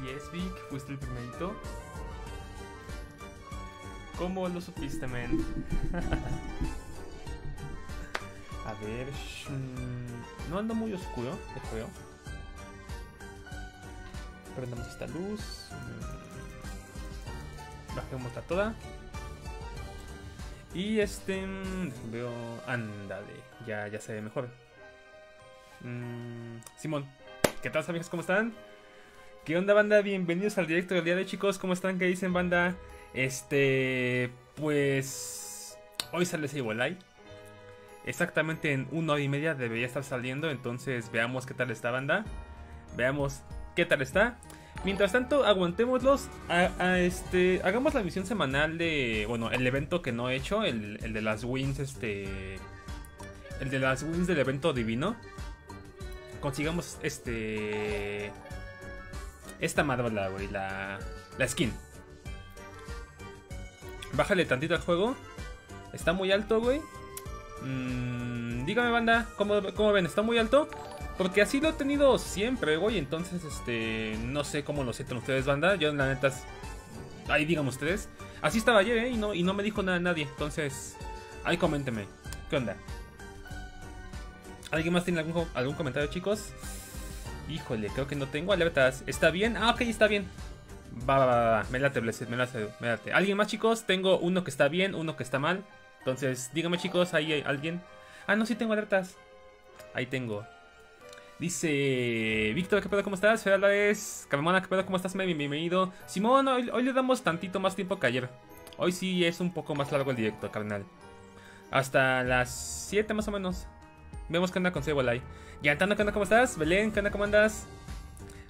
Así es, Vic, fuiste el primerito. ¿Cómo lo supiste, men? A ver, no ando muy oscuro, te creo. Prendamos esta luz. Mm, bajemos toda. Y este. Veo. Ándale. Ya, ya se ve mejor. Mm, Simón. ¿Qué tal, amigos? ¿Cómo están? ¿Qué onda, banda? Bienvenidos al directo del día de chicos. ¿Cómo están? ¿Qué dicen, banda? Este. Pues. Hoy sale Seibolai. Exactamente en una hora y media debería estar saliendo. Entonces, veamos qué tal está, banda. Veamos qué tal está. Mientras tanto, aguantémoslos. A, este, hagamos la misión semanal de. Bueno, el evento que no he hecho. El, de las wins, este. El de las wins del evento divino. Consigamos este. Esta madrola, güey. La, la skin. Bájale tantito al juego. Está muy alto, güey. Mm, dígame, banda, ¿cómo, ¿cómo ven? ¿Está muy alto? Porque así lo he tenido siempre, güey. Entonces, este. No sé cómo lo sienten ustedes, banda. Yo, la neta. Ahí digan ustedes. Así estaba ayer, ¿eh? Y no, y no me dijo nada nadie. Entonces. Ahí coménteme. ¿Qué onda? ¿Alguien más tiene algún, algún comentario, chicos? Híjole, creo que no tengo alertas. ¿Está bien? Ah, ok, está bien. Va, va, va, va. Me late, Blessed, me late, me late. ¿Alguien más, chicos? Tengo uno que está bien, uno que está mal. Entonces, dígame, chicos, ahí hay alguien. Ah, no, sí tengo alertas. Ahí tengo. Dice Víctor, ¿qué pedo? ¿Cómo estás? Álvarez, Carmona, ¿qué pedo? ¿Cómo estás? Bienvenido. Simón, hoy, le damos tantito más tiempo que ayer. Hoy sí es un poco más largo el directo, carnal. Hasta las 7 más o menos. Vemos qué onda con Cebolay. Yantano, ¿qué onda? ¿Cómo estás? Belén, ¿qué onda? ¿Cómo andas?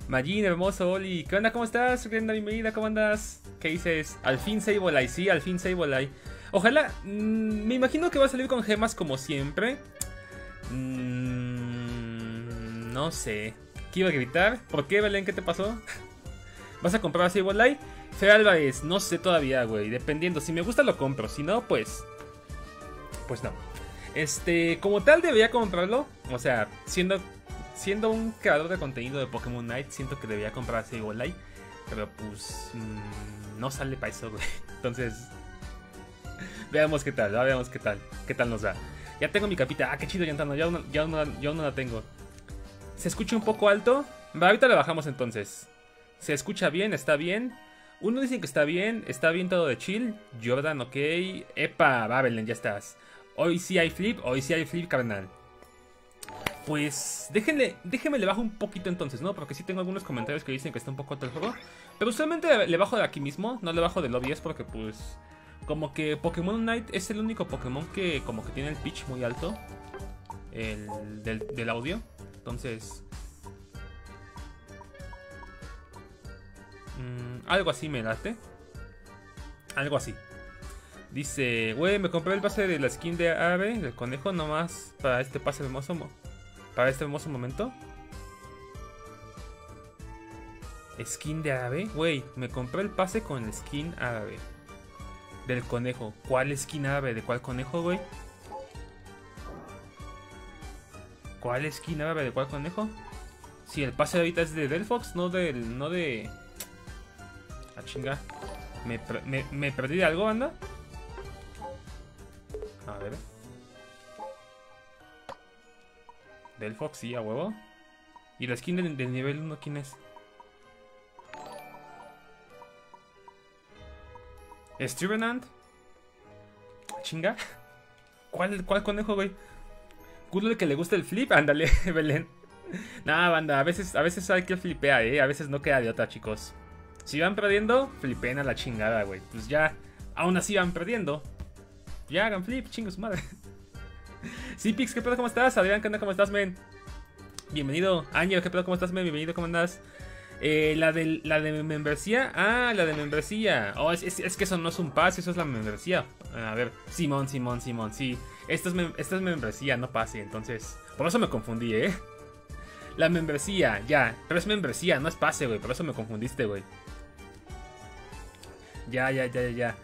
Magin, hermoso, Oli. ¿Qué onda? ¿Cómo estás? Glenda, bienvenida, ¿cómo andas? ¿Qué dices? Al fin Sableye, sí, al fin Sableye. Ojalá, mm, me imagino que va a salir con gemas como siempre. Mmm no sé. ¿Qué iba a gritar? ¿Por qué, Belén? ¿Qué te pasó? ¿Vas a comprar así Light? Fe Álvarez, no sé todavía, güey. Dependiendo. Si me gusta, lo compro. Si no, pues. Pues no. Este, como tal, debería comprarlo. O sea, siendo, siendo un creador de contenido de Pokémon Night, siento que debería comprar así Light. Pero pues. Mm, no sale para eso, güey. Entonces. Veamos qué tal, veamos qué tal. ¿Qué tal nos da? Ya tengo mi capita. Ah, qué chido, ya no, ya ya ya no la tengo. ¿Se escucha un poco alto? Va, ahorita la bajamos entonces. ¿Se escucha bien? ¿Está bien? Uno dice que está bien, está bien todo de chill. Jordan, ok. Epa, Babelen, ya estás. Hoy sí hay flip, hoy sí hay flip, carnal. Pues déjenle, déjenme le bajo un poquito entonces, ¿no? Porque sí tengo algunos comentarios que dicen que está un poco alto el juego. Pero usualmente le bajo de aquí mismo, no le bajo del OBS porque pues... Como que Pokémon Night es el único Pokémon que como que tiene el pitch muy alto. El del, del audio. Entonces... Mm, algo así me late. Algo así. Dice, güey, me compré el pase de la skin de ave, del conejo, nomás para este pase hermoso. Para este hermoso momento. Skin de ave. Güey, me compré el pase con el skin ave. Del conejo. ¿Cuál skin ave? ¿De cuál conejo, güey? ¿Cuál esquina de cuál conejo? Si el pase ahorita es de Delphox, no del. no de. A ah, chinga. ¿Me, me, perdí de algo, anda? A ver. Delphox, sí, a huevo. ¿Y la skin del, nivel 1 quién es? ¿Stevenant? Ah, chinga. ¿Cuál, ¿Cuál conejo, güey? culo de que le gusta el flip, ándale, Belén. Nada, banda, a veces, a veces hay que flipear, eh. A veces no queda de otra, chicos. Si van perdiendo, flipen a la chingada, güey. Pues ya, aún así van perdiendo. Ya hagan flip, chingos madre. Sí, Pix, ¿qué pedo? ¿Cómo estás? Adrián, ¿qué onda? ¿Cómo estás, men? Bienvenido. Ángel, ¿qué pedo? ¿Cómo estás, men? Bienvenido, ¿cómo andas? Eh, la, de, la de membresía. Ah, la de membresía. Oh, es, es, que eso no es un pase, eso es la membresía. A ver, Simón, Simón, Simón, sí. Esta es, membresía, no pase. Entonces, por eso me confundí, ¿eh? La membresía, ya. Pero es membresía, no es pase, güey. Por eso me confundiste, güey. Ya, ya, ya, ya.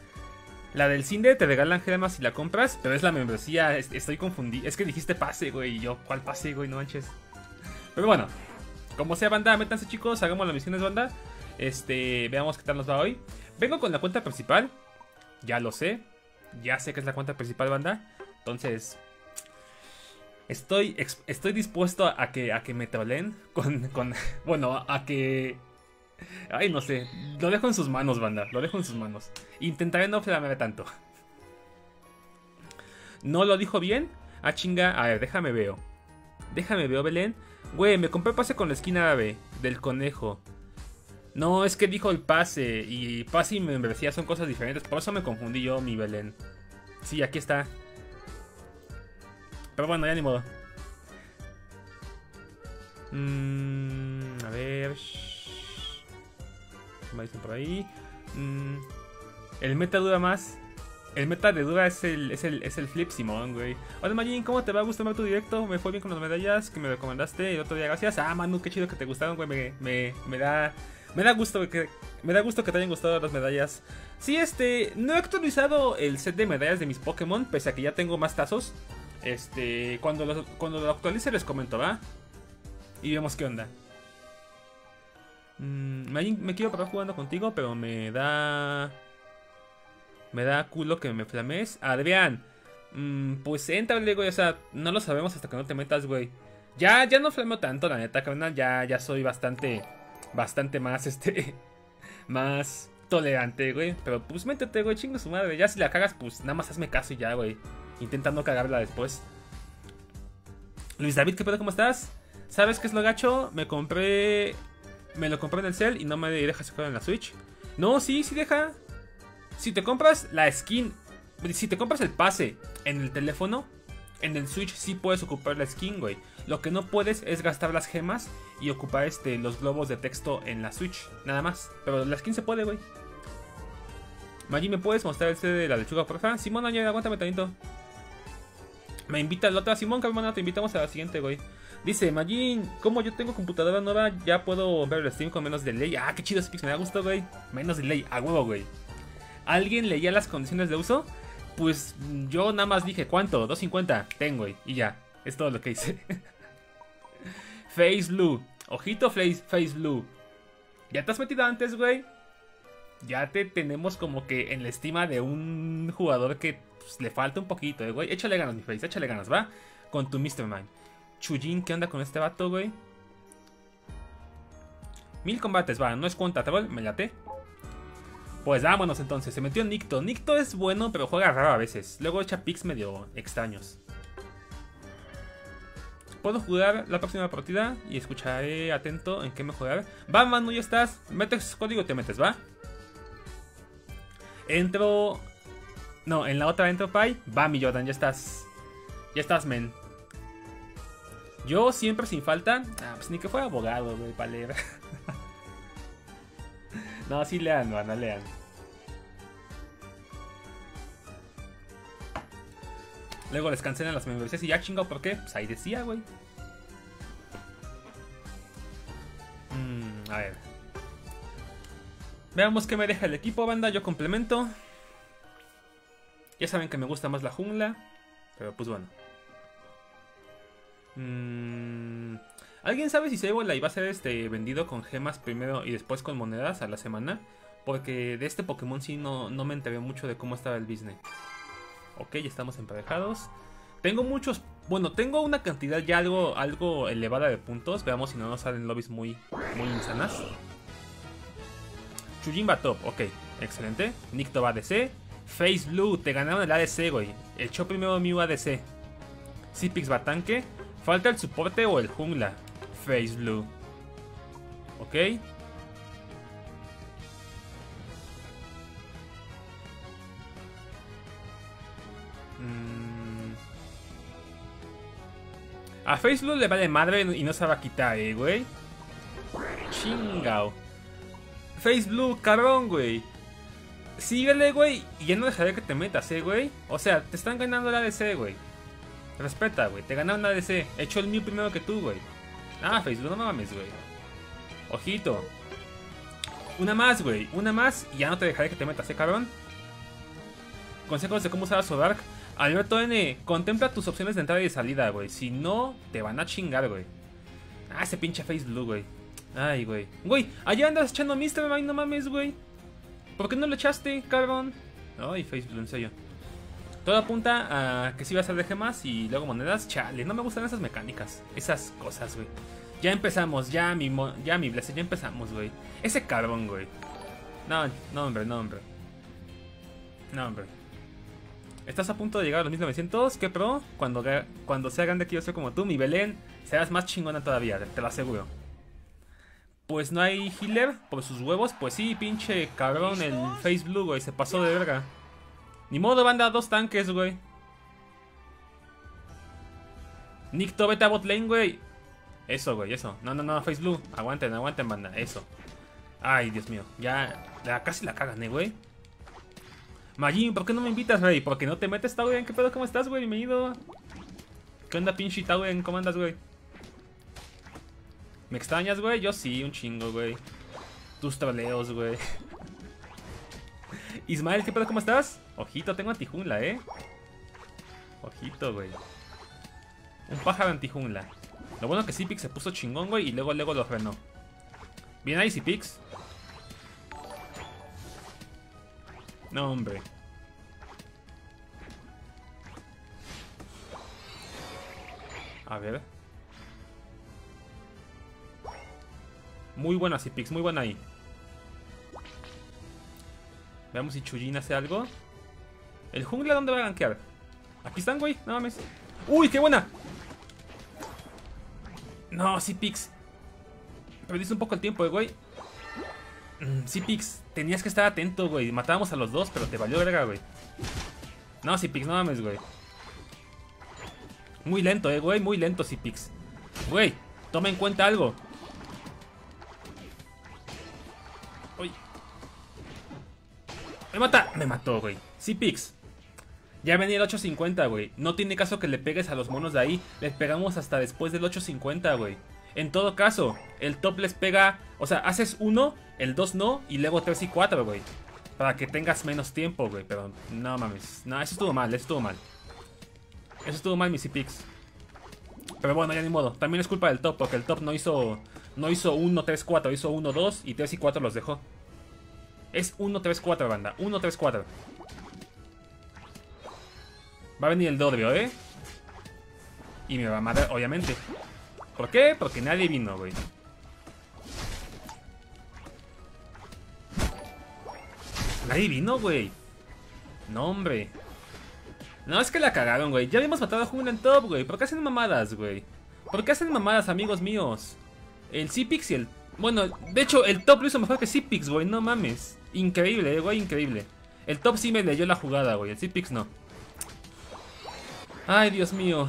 La del Cinde te regalan gemas si la compras, pero es la membresía. Estoy confundido. Es que dijiste pase, güey. Y yo, ¿cuál pase, güey? No manches. Pero bueno, como sea, banda, métanse chicos, hagamos las misiones, banda. Este, veamos qué tal nos va hoy. Vengo con la cuenta principal. Ya lo sé. Ya sé que es la cuenta principal, banda. Entonces, Estoy, estoy dispuesto a que, a que me troleen con, con... Bueno, a que... Ay, no sé. Lo dejo en sus manos, banda. Lo dejo en sus manos. Intentaré no flamear tanto. ¿No lo dijo bien? Ah, chinga. A ver, déjame veo. Déjame veo, Belén. Güey, me compré pase con la esquina árabe del conejo. No, es que dijo el pase. Y pase y membresía son cosas diferentes. Por eso me confundí yo, mi Belén. Sí, aquí está. Pero bueno, ya ni modo. Mm, a ver. Me dicen por ahí. Mm, el meta dura más. El meta de dura es el, es el, es el flip Simón, güey. Hola Majin, ¿cómo te va? ¿Gustó tu directo? Me fue bien con las medallas que me recomendaste el otro día. Gracias. Ah, Manu, qué chido que te gustaron, güey. Me, me, me da. Me da gusto que. Me da gusto que te hayan gustado las medallas. Sí, este. No he actualizado el set de medallas de mis Pokémon. Pese a que ya tengo más tazos. Este, cuando cuando lo actualice les comento, ¿va? Y vemos qué onda. Mm, me, quiero parar jugando contigo, pero me da... Me da culo que me flames. Adrián, mm, pues entra, güey. O sea, no lo sabemos hasta que no te metas, güey. Ya, ya no flameo tanto, la neta, carnal. Ya, ya soy bastante, bastante más, este, más tolerante, güey. Pero pues métete, güey, chingo su madre. Ya si la cagas, pues nada más hazme caso y ya, güey intentando cagarla después. Luis David, ¿qué pedo? ¿Cómo estás? ¿Sabes qué es lo gacho? Me compré. Me lo compré en el cel y no me deja sacar en la Switch. No, sí, sí deja. Si te compras la skin. Si te compras el pase en el teléfono, en el Switch sí puedes ocupar la skin, güey. Lo que no puedes es gastar las gemas y ocupar este, los globos de texto en la Switch. Nada más. Pero la skin se puede, güey. Maggi, ¿me puedes mostrar el CD de la lechuga, porfa? Simón, aguántame tantito. Me invita la otra Simón, hermano, te invitamos a la siguiente, güey. Dice, Majin, como yo tengo computadora nueva, ya puedo ver el stream con menos delay. Ah, qué chido ese me da gusto, güey. Menos delay, a huevo, güey. ¿Alguien leía las condiciones de uso? Pues yo nada más dije, ¿cuánto? 250. Tengo, güey. Y ya, es todo lo que hice. Face Blue. Ojito, Face, Face Blue. ¿Ya te has metido antes, güey? Ya te tenemos como que en la estima de un jugador que pues, le falta un poquito, eh, güey. Échale ganas, mi face, échale ganas, ¿va? Con tu Mr. Mind. Chujin, ¿qué onda con este vato, güey? Mil combates, va, no es contable, me late. Pues vámonos entonces, se metió Nicto. Nicto es bueno, pero juega raro a veces. Luego echa picks medio extraños. Puedo jugar la próxima partida y escucharé atento en qué mejorar. Va, Manu, ya estás. Metes código te metes, ¿va? Entro no, en la otra Enterprise, va mi Jordan, ya estás. Ya estás, men. Yo siempre sin falta. Ah, pues ni que fuera abogado, güey, para leer. no, sí lean, no lean. Luego les cancelan las membresías y ya chingado, ¿por qué? Pues ahí decía, güey. Mm, a ver. Veamos qué me deja el equipo, banda. Yo complemento. Ya saben que me gusta más la jungla. Pero pues bueno. Mm, ¿Alguien sabe si Seibola iba a ser este, vendido con gemas primero y después con monedas a la semana? Porque de este Pokémon sí no, no me enteré mucho de cómo estaba el business. Ok, ya estamos emparejados. Tengo muchos... Bueno, tengo una cantidad ya algo, algo elevada de puntos. Veamos si no nos salen lobbies muy, muy insanas. Chujin va top, ok, excelente. Nicto va DC. Face Blue, te ganaron el ADC, güey. Echó primero mi ADC. Cipix va tanque. Falta el soporte o el jungla. Face Blue. Ok. Mm. A Face Blue le vale madre y no se va a quitar, eh, güey. Chingao. Face Blue, cabrón, güey. Síguele, güey, y ya no dejaré que te metas, eh, güey. O sea, te están ganando la ADC, güey. Respeta, güey. Te ganaron la ADC. He hecho el mío primero que tú, güey. Ah, Facebook, no mames, güey. Ojito. Una más, güey. Una más y ya no te dejaré que te metas, eh, cabrón. Consejos de cómo usar a Sodark. Alberto N, contempla tus opciones de entrada y de salida, güey. Si no, te van a chingar, güey. Ah, ese pinche Face Blue, güey. Ay, güey. Güey, allá andas echando Mr. No mames, güey. ¿Por qué no lo echaste, cabrón? Ay, Facebook, en serio. Todo apunta a que si vas a dejar más y luego monedas. Chale, no me gustan esas mecánicas. Esas cosas, güey. Ya empezamos, ya mi, ya mi blessing, ya empezamos, güey. Ese cabrón, güey. No, no, hombre, no, hombre. No, hombre. Estás a punto de llegar a los 1900. ¿Qué pro? Cuando, cuando sea grande quiero ser como tú, mi Belén. Serás más chingona todavía, te lo aseguro. Pues no hay healer por sus huevos. Pues sí, pinche cabrón, el Face Blue, güey. Se pasó de verga. Ni modo, banda, dos tanques, güey. Nicto, vete a bot lane, güey. Eso, güey, eso. No, no, no, Face Blue. Aguanten, aguanten, banda. Eso. Ay, Dios mío. Ya, ya casi la cagan, eh, güey. Majin, ¿por qué no me invitas, rey? ¿Por qué no te metes, Tauen? ¿Qué pedo? ¿Cómo estás, güey? Bienvenido. ¿Qué onda, pinche Tauen? ¿Cómo andas, güey? ¿Me extrañas, güey? Yo sí, un chingo, güey. Tus troleos, güey. Ismael, ¿qué pedo? ¿Cómo estás? Ojito, tengo antijungla, ¿eh? Ojito, güey. Un pájaro antijungla. Lo bueno que Cipix se puso chingón, güey, y luego luego lo frenó. Bien ahí, Cipix. No, hombre. A ver. Muy buena Cipix, muy buena ahí. Veamos si Chujin hace algo. ¿El jungla dónde va a gankear? Aquí están, güey, no mames. ¡Uy, qué buena! No, Cipix. Perdiste un poco el tiempo, eh, güey. Mm, Cipix, tenías que estar atento, güey. Matábamos a los dos, pero te valió verga, güey. No, Cipix, no mames, güey. Muy lento, eh, güey. Muy lento, Cipix. Güey, toma en cuenta algo. Uy. Me mata. Me mató, güey. Cipix. Ya venía el 850, güey. No tiene caso que le pegues a los monos de ahí. Les pegamos hasta después del 850, güey. En todo caso, el top les pega... O sea, haces uno, el 2 no, y luego 3 y 4, güey. Para que tengas menos tiempo, güey. Pero no mames. No, eso estuvo mal, eso estuvo mal. Eso estuvo mal, Missy Pix. Pero bueno, ya ni modo. También es culpa del top, porque el top no hizo... No hizo 1, 3, 4, hizo 1, 2 y 3 y 4 los dejó. Es 1, 3, 4, banda. 1, 3, 4. Va a venir el Dodrio, ¿eh? Y me va a matar, obviamente. ¿Por qué? Porque nadie vino, güey. Nadie vino, güey. No, hombre. No, es que la cagaron, güey. Ya habíamos matado a Jungla en top, güey. ¿Por qué hacen mamadas, güey? ¿Por qué hacen mamadas, amigos míos? El Cipix y el... Bueno, de hecho, el top lo hizo mejor que Cipix, güey. No mames. Increíble, eh, güey, increíble. El top sí me leyó la jugada, güey. El Cipix no. Ay, Dios mío.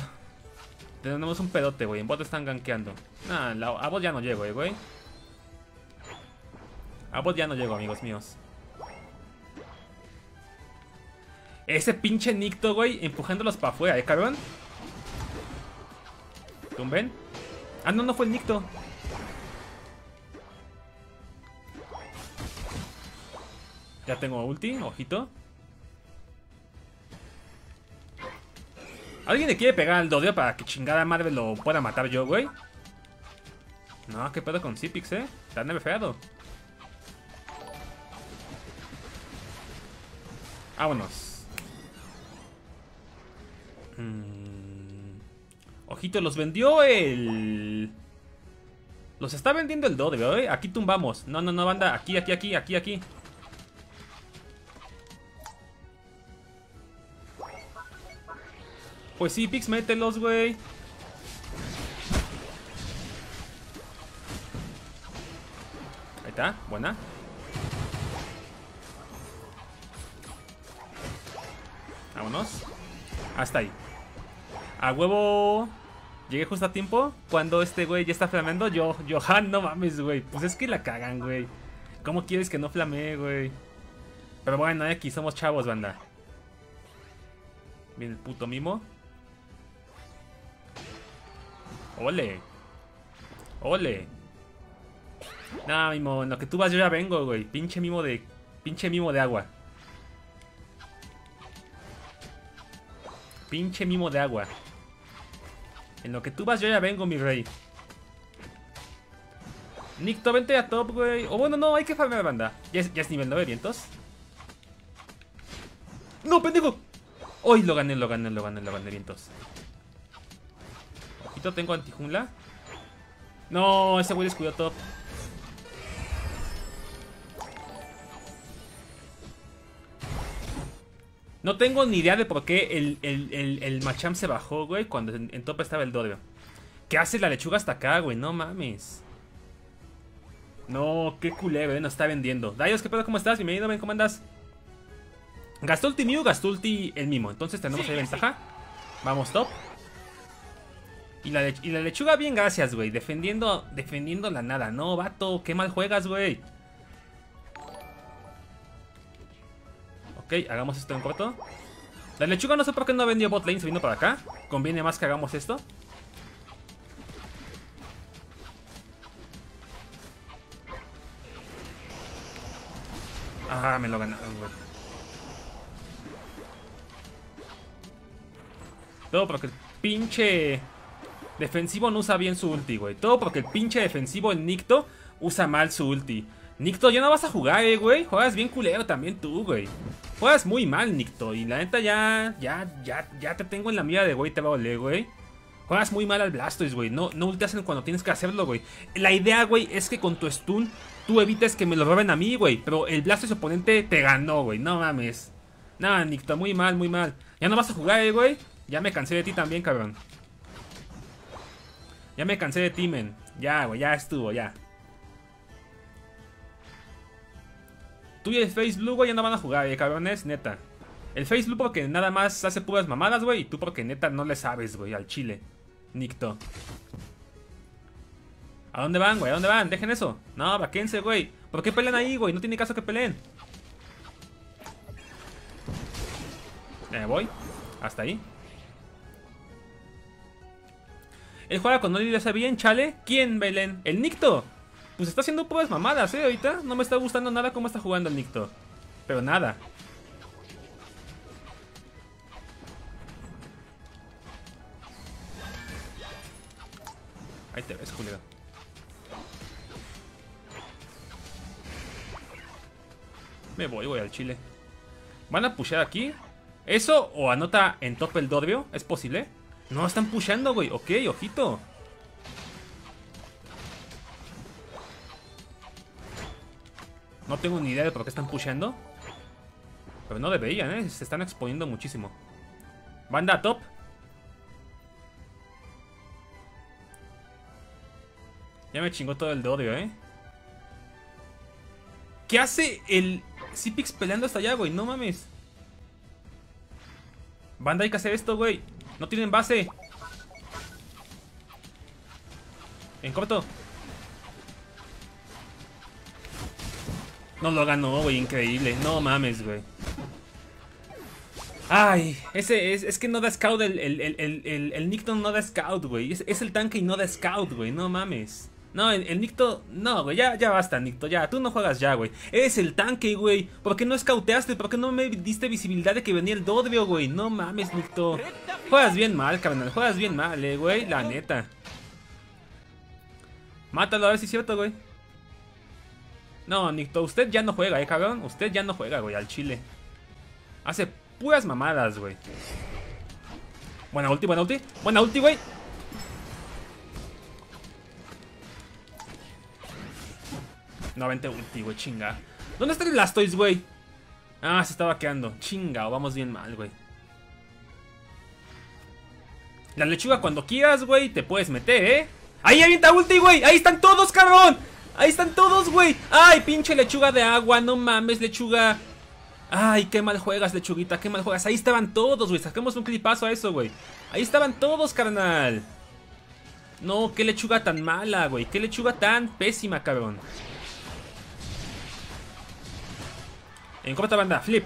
Tenemos un pedote, güey. En bot están gankeando. Nah, a bot ya no llego, eh, güey. A ya no llego, amigos míos. Ese pinche Nicto, güey, empujándolos para afuera, ¿eh, cabrón? ¿Tumben? Ah, no, no fue el Nicto. Ya tengo ulti, ojito. ¿Alguien le quiere pegar al Dodrio para que chingada madre lo pueda matar yo, güey? No, ¿qué pedo con Cipix, eh? Está nerfeado. Vámonos. Mm. Ojito, los vendió el... Los está vendiendo el Dodrio, eh. Aquí tumbamos. No, no, no, banda. Aquí, aquí, aquí, aquí, aquí. Pues sí, Pix, mételos, güey. Ahí está, buena. Vámonos. Hasta ahí. A huevo. Llegué justo a tiempo. Cuando este güey ya está flameando. Yo, Johan, no mames, güey. Pues es que la cagan, güey. ¿Cómo quieres que no flamee, güey? Pero bueno, aquí somos chavos, banda. Viene el puto mimo. Ole. Ole. No, mimo, en lo que tú vas yo ya vengo, güey. Pinche mimo de... Pinche mimo de agua. Pinche mimo de agua. En lo que tú vas yo ya vengo, mi rey. Nicto, vente a top, güey. O bueno, no, hay que farmear banda. Ya es, ya es nivel 9, vientos. ¡No, pendejo! Hoy lo gané, lo gané, lo gané, lo gané, vientos. Tengo antijungla. No, ese güey descuidó top. No tengo ni idea de por qué el, el, el, el Machamp se bajó, güey, cuando en, en top estaba el Dodrio. ¿Qué hace la lechuga hasta acá, güey? No mames. No, qué culero, eh, nos está vendiendo. Dayos, ¿qué pedo? ¿Cómo estás? Bienvenido, ven, ¿cómo andas? Gastulti Mew, Gastulti el mimo. Entonces tenemos ahí ventaja. Vamos, top. Y la, y la lechuga, bien, gracias, güey. Defendiendo, defendiendo la nada. No, vato, qué mal juegas, güey. Ok, hagamos esto en corto. La lechuga no sé por qué no vendió bot lane, se vino para acá. Conviene más que hagamos esto. Ah, me lo ganaron, güey. Todo porque pinche defensivo no usa bien su ulti, güey. Todo porque el pinche defensivo, el Nicto, usa mal su ulti. Nicto, ya no vas a jugar, eh, güey. Juegas bien culero también tú, güey. Juegas muy mal, Nicto. Y la neta ya, ya, ya, ya te tengo en la mira de güey, te va a oler, güey. Juegas muy mal al Blastoise, güey. No, no ulteas cuando tienes que hacerlo, güey. La idea, güey, es que con tu stun tú evites que me lo roben a mí, güey. Pero el Blastoise oponente te ganó, güey. No mames. Nada, Nicto, muy mal, muy mal. Ya no vas a jugar, eh, güey. Ya me cansé de ti también, cabrón. Ya me cansé de ti, men. Ya, güey, ya estuvo, ya. Tú y el Face Blue, güey, ya no van a jugar, eh, cabrones, neta. El Face Blue porque nada más hace puras mamadas, güey. Y tú porque neta no le sabes, güey, al chile. Nicto. ¿A dónde van, güey? ¿A dónde van? Dejen eso. No, vaquense, güey. ¿Por qué pelean ahí, güey? No tiene caso que peleen. Me voy. Hasta ahí. Él juega con Oli de bien, chale. ¿Quién, Belén? ¿El Nicto? Pues está haciendo puras mamadas, eh, ahorita. No me está gustando nada cómo está jugando el Nicto. Pero nada. Ahí te ves, Julio. Me voy, voy al chile. ¿Van a pushear aquí? ¿Eso o anota en top el Dorbio? ¿Es posible? No, están pusheando, güey. Ok, ojito. No tengo ni idea de por qué están pusheando. Pero no deberían, ¿eh? Se están exponiendo muchísimo. Banda top. Ya me chingó todo el Dodio, ¿eh? ¿Qué hace el Cipix peleando hasta allá, güey? No mames. Banda, hay que hacer esto, güey. No tienen base. En corto. No lo ganó, güey. Increíble. No mames, güey. Ay, ese es, es que no da scout el, el, el, el, Nicton no da scout, güey. Es, es, el tanque y no da scout, güey. No mames. No, el, Nicto. No, güey, ya, ya basta, Nicto, ya. Tú no juegas ya, güey. Eres el tanque, güey. ¿Por qué no escauteaste? ¿Por qué no me diste visibilidad de que venía el Dodrio, güey? No mames, Nicto. Juegas bien mal, carnal. Juegas bien mal, eh, güey. La neta. Mátalo a ver si es cierto, güey. No, Nicto, usted ya no juega, eh, cabrón. Usted ya no juega, güey, al chile. Hace puras mamadas, güey. Buena ulti, buena ulti. Buena ulti, güey. No, vente ulti, güey, chinga. ¿Dónde está el Blastoise, güey? Ah, se estaba quedando. Chinga, vamos bien mal, güey. La lechuga cuando quieras, güey, te puedes meter, ¿eh? ¡Ahí avienta ulti, güey! ¡Ahí están todos, cabrón! ¡Ahí están todos, güey! ¡Ay, pinche lechuga de agua! ¡No mames, lechuga! ¡Ay, qué mal juegas, lechuguita! ¡Qué mal juegas! Ahí estaban todos, güey. Saquemos un clipazo a eso, güey. Ahí estaban todos, carnal. No, qué lechuga tan mala, güey. Qué lechuga tan pésima, cabrón. En corta banda, flip.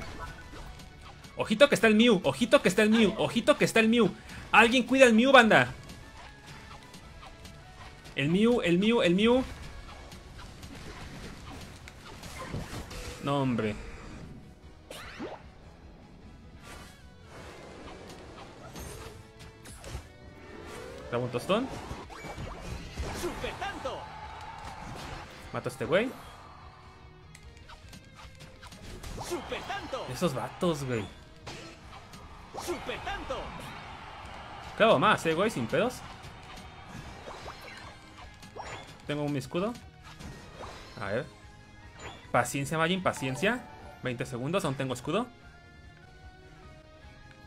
Ojito que está el Mew, ojito que está el Mew, ojito que está el Mew. Alguien cuida el Mew, banda. El Mew, el Mew, el Mew. No, hombre. ¿Trago un tostón? Mato a este güey. Super tanto. Esos vatos, güey. Super tanto. Claro, más, eh, güey, sin pedos. Tengo un escudo. A ver. Paciencia, Majin, paciencia. 20 segundos, aún tengo escudo.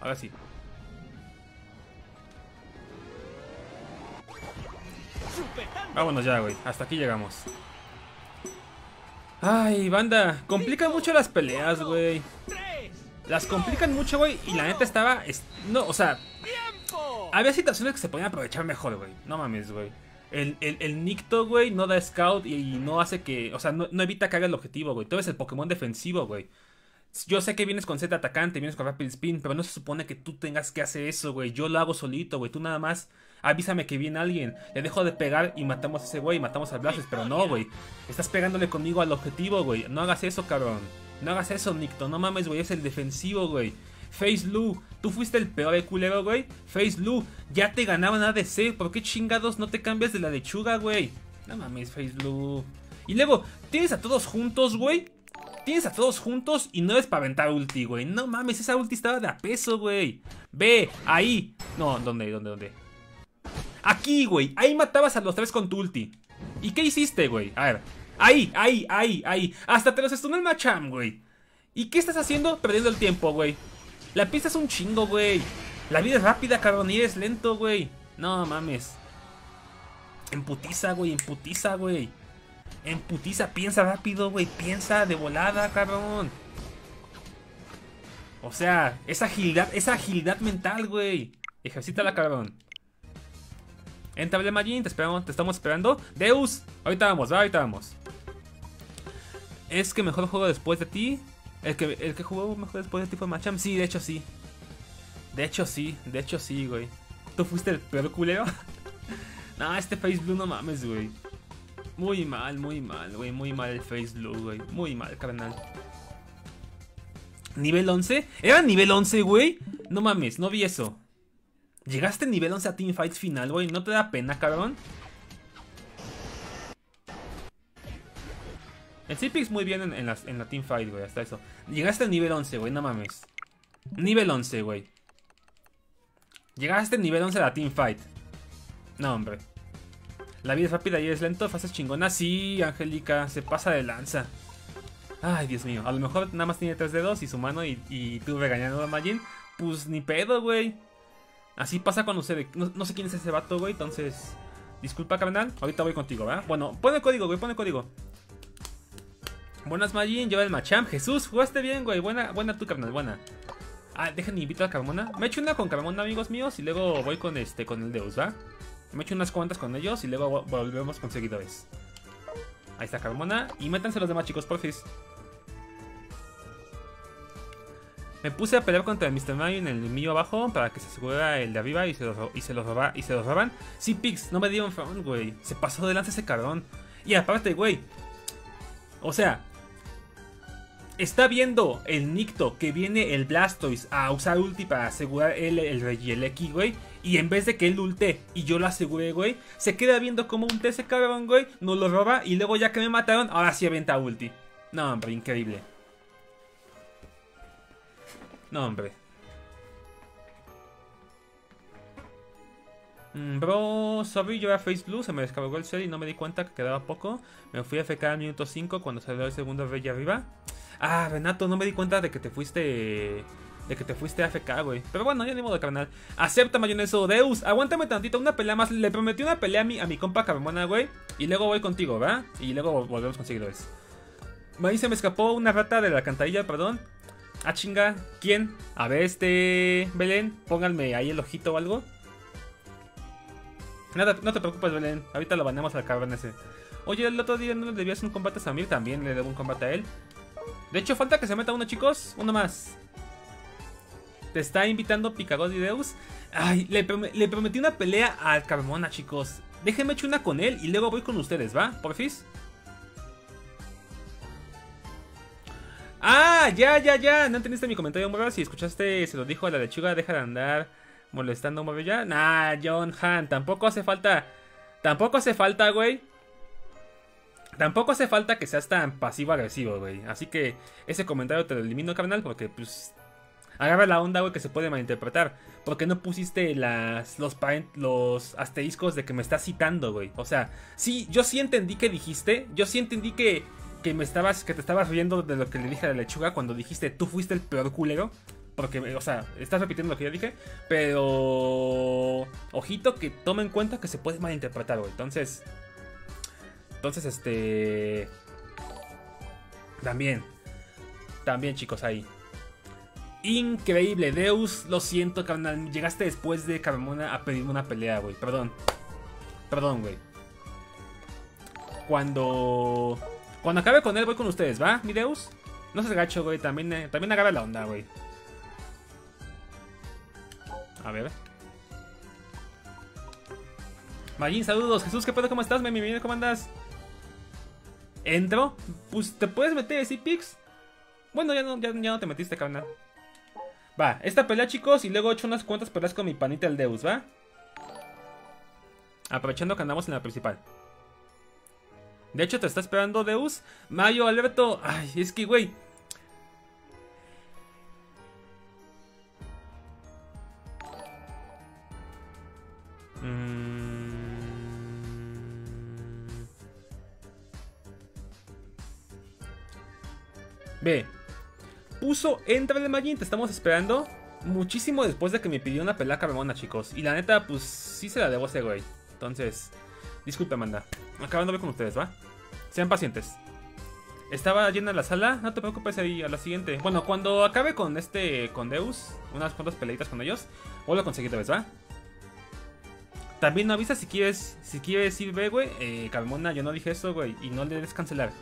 Ahora sí. Vámonos ya, güey. Hasta aquí llegamos. Ay, banda. Complican mucho las peleas, güey. Las complican mucho, güey. Y la neta estaba... es- No, o sea, había situaciones que se podían aprovechar mejor, güey. No mames, güey. El, el, el Nicto, güey, no da scout y, y no hace que... O sea, no, no evita que haga el objetivo, güey. Tú eres el Pokémon defensivo, güey. Yo sé que vienes con Z atacante, vienes con Rapid Spin, pero no se supone que tú tengas que hacer eso, güey. Yo lo hago solito, güey. Tú nada más avísame que viene alguien. Le dejo de pegar y matamos a ese güey, matamos al Blastoise, pero no, güey. Estás pegándole conmigo al objetivo, güey. No hagas eso, cabrón. No hagas eso, Nicto. No mames, güey. Es el defensivo, güey. Face Lu, tú fuiste el peor de culero, güey. Face Lu, ya te ganaban ADC. ¿Por qué chingados no te cambias de la lechuga, güey? No mames, Face Lu. Y luego, tienes a todos juntos, güey. Tienes a todos juntos y no es para aventar ulti, güey. No mames, esa ulti estaba de a peso, güey. Ve, ahí. No, ¿dónde, dónde, dónde? Aquí, güey. Ahí matabas a los tres con tu ulti. ¿Y qué hiciste, güey? A ver. Ahí, ahí, ahí, ahí. Hasta te los stunó el Macham, güey. ¿Y qué estás haciendo? Perdiendo el tiempo, güey. La pista es un chingo, güey. La vida es rápida, cabrón, y eres lento, güey. No mames. Emputiza, güey, emputiza, güey. Emputiza, piensa rápido, güey. Piensa de volada, cabrón. O sea, esa agilidad, esa agilidad mental, güey. Ejercítala, cabrón. Entrable Majin, te esperamos, te estamos esperando. Deus, ahorita vamos, ¿va? ahorita vamos. Es que mejor juego después de ti. El que, el que jugó mejor después de ti fue Macham. Sí, de hecho sí. De hecho sí, de hecho sí, güey. ¿Tú fuiste el peor culero? no, este Face Blue no mames, güey. Muy mal, muy mal, güey. Muy mal el Face Blue, güey. Muy mal, carnal. ¿Nivel 11? ¿Era nivel 11, güey? No mames, no vi eso. ¿Llegaste a nivel 11 a Teamfights final, güey? ¿No te da pena, cabrón? El Cipix muy bien en, las- en la Teamfight, güey, hasta eso. Llegaste al nivel 11, güey, no mames. Nivel 11, güey. Llegaste al nivel 11 de la Teamfight. No, hombre. La vida es rápida y es lento, fases chingona. Sí, Angélica, se pasa de lanza. Ay, Dios mío. A lo mejor nada más tiene tres dedos y su mano y, y tú regañando a Majin. Pues ni pedo, güey. Así pasa cuando se... No, no sé quién es ese vato, güey, entonces... Disculpa, carnal. Ahorita voy contigo, ¿verdad? Bueno, pon el código, güey, pon el código. Buenas, Majin. Lleva el Machamp. Jesús, jugaste bien, güey. Buena, buena tú, carnal, buena. Ah, déjenme invitar a Carmona. Me echo una con Carmona, amigos míos, y luego voy con este, con el Deus, ¿va? Me echo unas cuantas con ellos y luego vo- volvemos con seguidores. Ahí está Carmona. Y métanse los demás chicos, porfis. Me puse a pelear contra el Mr. Mario en el mío abajo para que se asegurara el de arriba y se los, y se los, roba- y se los roban. Sí, Pix, no me dieron front, güey. Se pasó delante ese cabrón. Y aparte, güey. O sea, está viendo el Nicto que viene el Blastoise a usar ulti para asegurar él el Regieleki, güey. Y en vez de que él ulte y yo lo aseguré, güey, se queda viendo como un ese cabrón, güey, nos lo roba y luego ya que me mataron, ahora sí aventa ulti. No, hombre, increíble. No, hombre. Mm, Bro, sorry, yo era Face Blue, se me descargó el cel y no me di cuenta que quedaba poco. Me fui a FK al minuto 5 cuando salió el segundo rey arriba. Ah, Renato, no me di cuenta de que te fuiste. De que te fuiste a FK, güey. Pero bueno, ya ni modo, carnal. Acepta, mayoneso. Deus, aguántame tantito, una pelea más. Le prometí una pelea a mi, a mi compa Carmona, güey. Y luego voy contigo, ¿va? Y luego vol- volvemos con seguidores. Ahí se me escapó una rata de la alcantarilla, perdón. Ah, chinga. ¿Quién? A ver, este. Belén, pónganme ahí el ojito o algo. Nada, no te preocupes, Belén. Ahorita lo baneamos al cabrón ese. Oye, el otro día no le debías un combate a Samir, también le debo un combate a él. De hecho, falta que se meta uno, chicos. Uno más. Te está invitando Picagos y Deus. Ay, le, le prometí una pelea al Carmona, chicos. Déjenme echar una con él y luego voy con ustedes, ¿va? Porfis. Ah, ya, ya, ya. No entendiste mi comentario, Morra. Si escuchaste, se lo dijo a la lechuga, deja de andar molestando, Morra. Ya. Nah, John Han, tampoco hace falta. Tampoco hace falta, güey. Tampoco hace falta que seas tan pasivo-agresivo, güey. Así que ese comentario te lo elimino, carnal, porque pues agarra la onda, güey, que se puede malinterpretar. Porque no pusiste las, los, los asteriscos de que me estás citando, güey. O sea, sí, yo sí entendí que dijiste. Yo sí entendí que, que me estabas, que te estabas riendo de lo que le dije a la lechuga cuando dijiste tú fuiste el peor culero. Porque, o sea, estás repitiendo lo que yo dije. Pero. Ojito que toma en cuenta que se puede malinterpretar, güey. Entonces. Entonces, este. También. También, chicos, ahí. Increíble, Deus, lo siento, carnal. Llegaste después de Carmona a pedirme una pelea, güey. Perdón. Perdón, güey. Cuando. Cuando acabe con él, voy con ustedes, ¿va, mi Deus? No seas gacho, güey. También, eh, también agarra la onda, güey. A ver. Magin, saludos. Jesús, ¿qué pedo? ¿Cómo estás? Memi, ¿cómo andas? ¿Entro? Pues te puedes meter, ¿sí, Pix? Bueno, ya no, ya, no te metiste, carnal. Va, esta pelea, chicos, y luego he hecho unas cuantas peleas con mi panita el Deus, ¿va? Aprovechando que andamos en la principal. De hecho, te está esperando Deus. Mayo, Alberto. Ay, es que, güey. Mm. Ve. Puso Entra de Magin, te estamos esperando. Muchísimo después de que me pidió una pelea Carmona, chicos. Y la neta, pues sí se la debo a ese güey. Entonces, disculpe, manda. Acabando de ver con ustedes, ¿va? Sean pacientes. Estaba llena la sala, no te preocupes ahí a la siguiente. Bueno, cuando acabe con este, con Deus, unas cuantas peleitas con ellos, vuelvo a conseguir otra vez, ¿va? También no avisa si quieres, si quieres ir, ve, güey. Eh, Carmona, yo no dije eso, güey. Y no le des cancelar.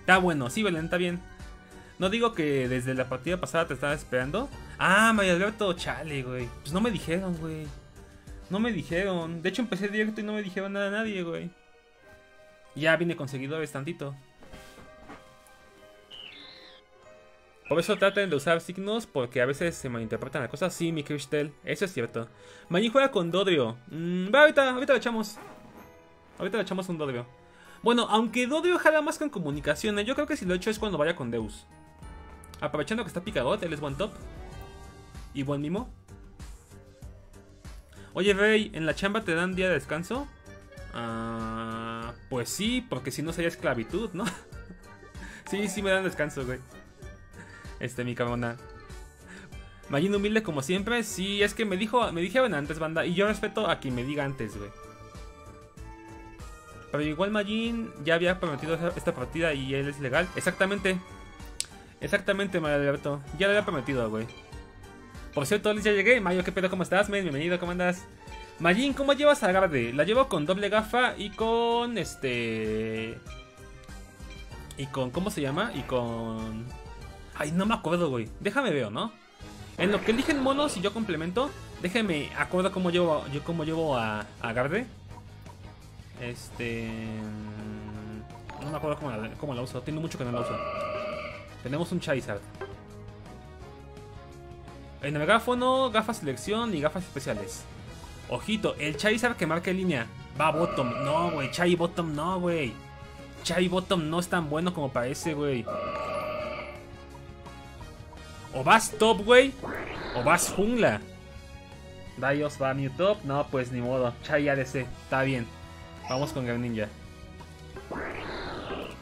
Está bueno, sí, Belén, está bien. No digo que desde la partida pasada te estaba esperando. Ah, María Alberto, chale, güey. Pues no me dijeron, güey. No me dijeron. De hecho, empecé directo y no me dijeron nada a nadie, güey. Ya vine con seguidores tantito. Por eso traten de usar signos porque a veces se malinterpretan las cosas. Sí, mi Cristel, eso es cierto. Magin juega con Dodrio. Mm, va, ahorita, ahorita le echamos. Ahorita le echamos un Dodrio. Bueno, aunque Dodrio jala más con comunicaciones, yo creo que si lo he hecho es cuando vaya con Deus. Aprovechando que está Picagot, él es buen top. Y buen mimo. Oye, Rey, ¿en la chamba te dan día de descanso? Ah, pues sí, porque si no sería esclavitud, ¿no? sí, sí me dan descanso, güey. Este, mi cabrona. Magin humilde como siempre. Sí, es que me dijo, me dijeron antes, banda. Y yo respeto a quien me diga antes, güey. Pero igual Magin ya había prometido esta- partida y él es legal. Exactamente. Exactamente, Mario Alberto. Ya lo había prometido, güey. Por cierto, Liz, ya llegué. Mayo, ¿qué pedo? ¿Cómo estás, men? Bienvenido, ¿cómo andas? Magin, ¿cómo llevas a Garde? La llevo con doble gafa y con este. Y con. ¿Cómo se llama? Y con. Ay, no me acuerdo, güey. Déjame ver, ¿no? En lo que eligen monos y yo complemento, déjeme acuerdo cómo llevo, yo cómo llevo a, a Garde. Este. No me acuerdo cómo la, uso. Tengo mucho que no la uso. Tenemos un Charizard. En el megáfono, gafas selección y gafas especiales. Ojito, el Charizard que marca línea va bottom. No, güey, Chai bottom no, güey. Chai bottom no es tan bueno como parece, güey. O vas top, güey. O vas jungla. Daios va Mew top. No, pues ni modo. Chai ADC. Está bien. Vamos con Greninja.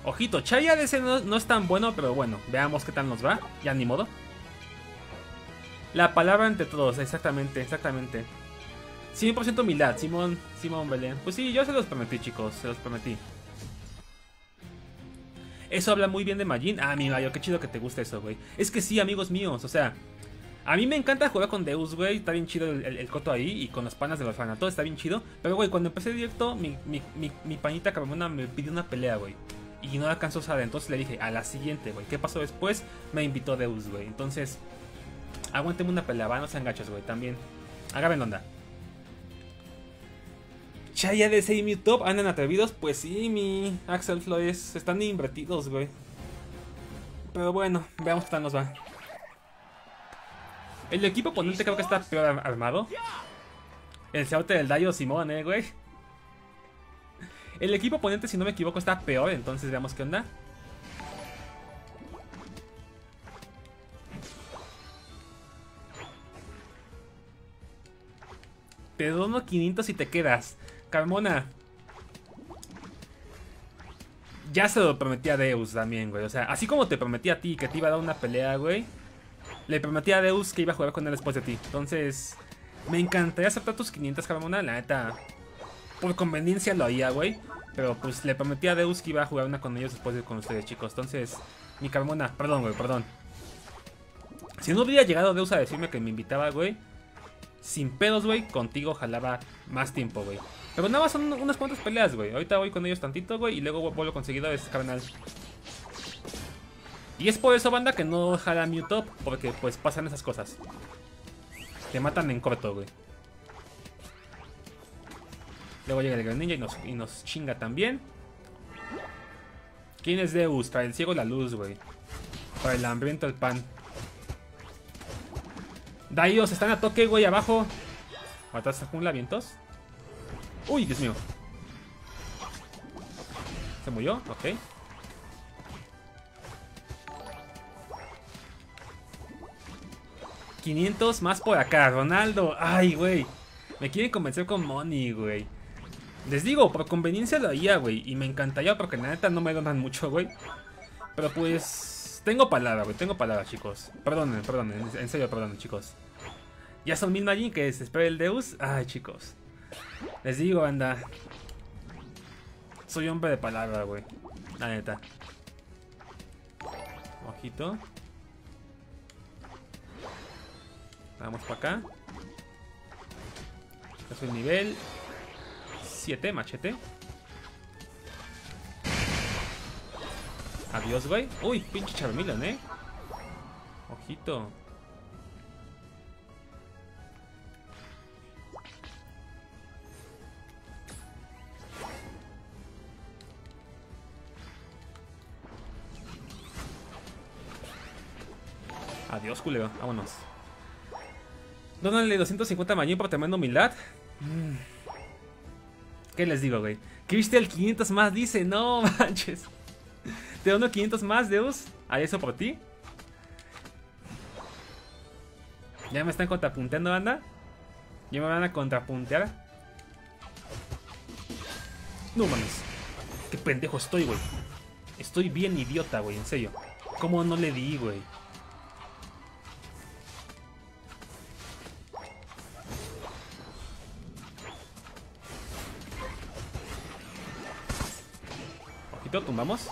Ojito, Chai ADC no, no es tan bueno, pero bueno. Veamos qué tal nos va. Ya ni modo. La palabra entre todos, exactamente, exactamente. 100% humildad, Simón, Simón Belén. Pues sí, yo se los prometí, chicos, se los prometí. Eso habla muy bien de Majin. Ah, mi Mayo, qué chido que te gusta eso, güey. Es que sí, amigos míos, o sea, a mí me encanta jugar con Deus, güey. Está bien chido el, coto ahí y con las panas del orfanato, está bien chido. Pero, güey, cuando empecé directo, mi, mi, mi, mi panita Carmona me pidió una pelea, güey. Y no la alcanzó a entonces le dije, a la siguiente, güey. ¿Qué pasó después? Me invitó Deus, güey. Entonces, aguánteme una pelea, no sean gachos, güey, también. Agarren onda. Chaya de y mi top andan atrevidos, pues sí, mi Axel Flores están invertidos, güey. Pero bueno, veamos qué tal nos va. El equipo oponente creo que está peor ar- armado. El Seote del Dayo Simón, eh, güey. El equipo oponente, si no me equivoco, está peor. Entonces veamos qué onda. Te dono 500 y te quedas. Carmona. Ya se lo prometí a Deus también, güey. O sea, así como te prometí a ti que te iba a dar una pelea, güey. Le prometí a Deus que iba a jugar con él después de ti. Entonces, me encantaría aceptar tus 500, Carmona. La neta, por conveniencia lo haría, güey. Pero pues le prometí a Deus que iba a jugar una con ellos después de con ustedes, chicos. Entonces, mi Carmona, perdón, güey, perdón. Si no hubiera llegado Deus a decirme que me invitaba, güey, sin pedos, güey, contigo jalaba más tiempo, güey. Pero nada más son unas cuantas peleas, güey. Ahorita voy con ellos tantito, güey, y luego vuelvo con seguidores, carnal. Y es por eso, banda, que no jala Up, porque pues pasan esas cosas. Te matan en corto, güey. Luego llega el Greninja y nos, y nos chinga también. ¿Quién es Deus? Para el ciego la luz, güey. Para el hambriento el pan. Daios, están a toque, güey, abajo. ¿Matas a jungla vientos? Uy, Dios mío. ¿Se murió? Ok. ¿500 más por acá, Ronaldo? Ay, güey. Me quieren convencer con money, güey. Les digo, por conveniencia lo haría, güey. Y me encantaría porque la neta no me donan mucho, güey. Pero pues... Tengo palabra, güey. Tengo palabra, chicos. Perdonen, perdonen. En serio, perdonen, chicos. Ya son mil Magin que se espera el Deus. Ay, chicos. Les digo, anda. Soy hombre de palabra, güey. La neta. Ojito. Vamos para acá. Es el nivel 7, machete. Adiós, güey. Uy, pinche Charmeleon, eh. Ojito. Adiós, culero. Vámonos. Dónale 250 mañín por tremenda humildad. Mm. ¿Qué les digo, güey? Crystal 500 más dice, no manches. Te dono 500 más, Deus. ¿A eso por ti? ¿Ya me están contrapunteando, banda? ¿Ya me van a contrapuntear? No mames. Qué pendejo estoy, güey. Estoy bien idiota, güey, en serio. ¿Cómo no le di, güey? Ojito, tumbamos.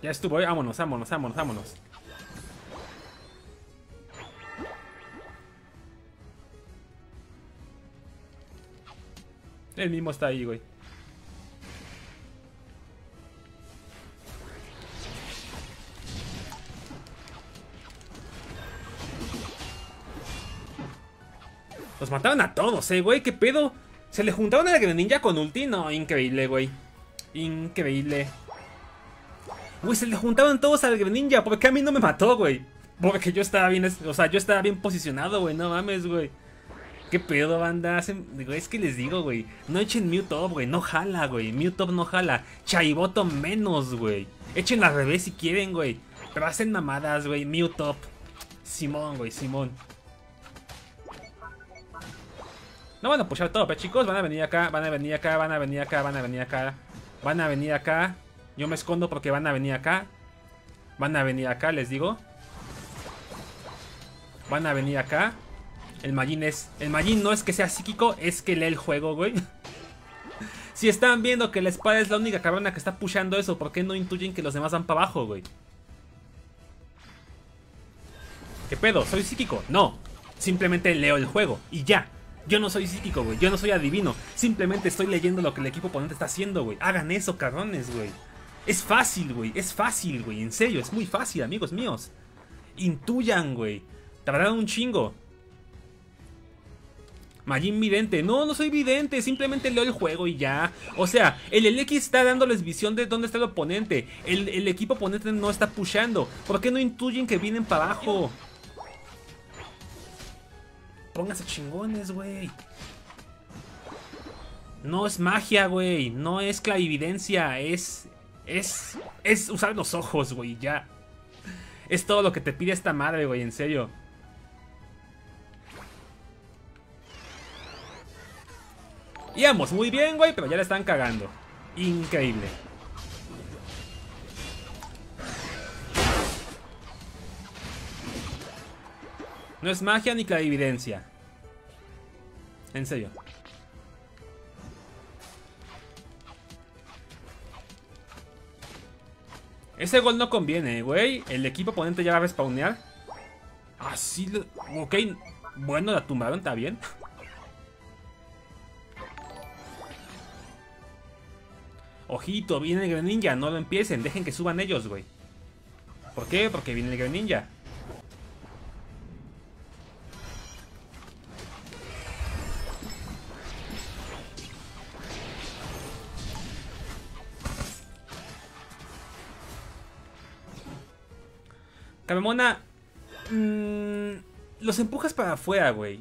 Ya estuvo, eh. vámonos, vámonos, vámonos, vámonos. El mismo está ahí, güey. Los mataron a todos, eh, güey. ¿Qué pedo? Se le juntaron a la Greninja con ulti. No, increíble, güey. Increíble. Güey, se le juntaron todos al Greninja. ¿Por qué a mí no me mató, güey? Porque yo estaba bien, o sea, yo estaba bien posicionado, güey. No mames, güey. ¿Qué pedo, banda? Es que les digo, güey. No echen Up, güey. No jala, güey. Up no jala. Chaiboto menos, güey. Echen al revés si quieren, güey. Pero hacen mamadas, güey. Up. Simón, güey, Simón. No van a pushar todo, pero chicos. Van a venir acá, van a venir acá, van a venir acá, van a venir acá. Van a venir acá. Yo me escondo porque van a venir acá. Van a venir acá, les digo. Van a venir acá. El Majin es... El Majin no es que sea psíquico, es que lee el juego, güey. si están viendo que la espada es la única cabrona que está pushando eso, ¿por qué no intuyen que los demás van para abajo, güey? ¿Qué pedo? ¿Soy psíquico? No. Simplemente leo el juego y ya. Yo no soy psíquico, güey. Yo no soy adivino. Simplemente estoy leyendo lo que el equipo oponente está haciendo, güey. Hagan eso, cabrones, güey. Es fácil, güey. Es fácil, güey. En serio, es muy fácil, amigos míos. Intuyan, güey. Tardaron un chingo. Majin vidente. No, no soy vidente. Simplemente leo el juego y ya. O sea, el LX está dándoles visión de dónde está el oponente. El, el equipo oponente no está pushando. ¿Por qué no intuyen que vienen para abajo? Pónganse chingones, güey. No es magia, güey. No es clarividencia. Es. Es. Es usar los ojos, güey. Ya. Es todo lo que te pide esta madre, güey. En serio. Íbamos muy bien, güey, pero ya le están cagando. Increíble. No es magia ni clarividencia. En serio. Ese gol no conviene, güey. El equipo oponente ya va a respawnear. Así lo... Ok. Bueno, la tumbaron, está bien. Ojito, viene el Greninja, no lo empiecen, dejen que suban ellos, güey. ¿Por qué? Porque viene el Greninja. Camemona, mmm, los empujas para afuera, güey.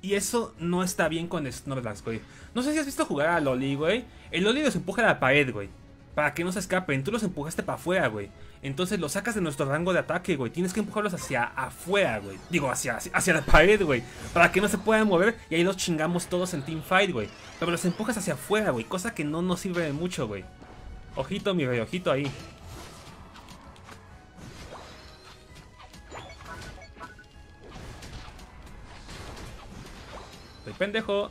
Y eso no está bien con Snorlax, güey. No sé si has visto jugar a Loli, güey. El Loli los empuja a la pared, güey. Para que no se escapen. Tú los empujaste para afuera, güey. Entonces los sacas de nuestro rango de ataque, güey. Tienes que empujarlos hacia afuera, güey. Digo, hacia, hacia la pared, güey. Para que no se puedan mover y ahí los chingamos todos en teamfight, güey. Pero los empujas hacia afuera, güey. Cosa que no nos sirve de mucho, güey. Ojito, mi rey, ojito ahí. Soy pendejo.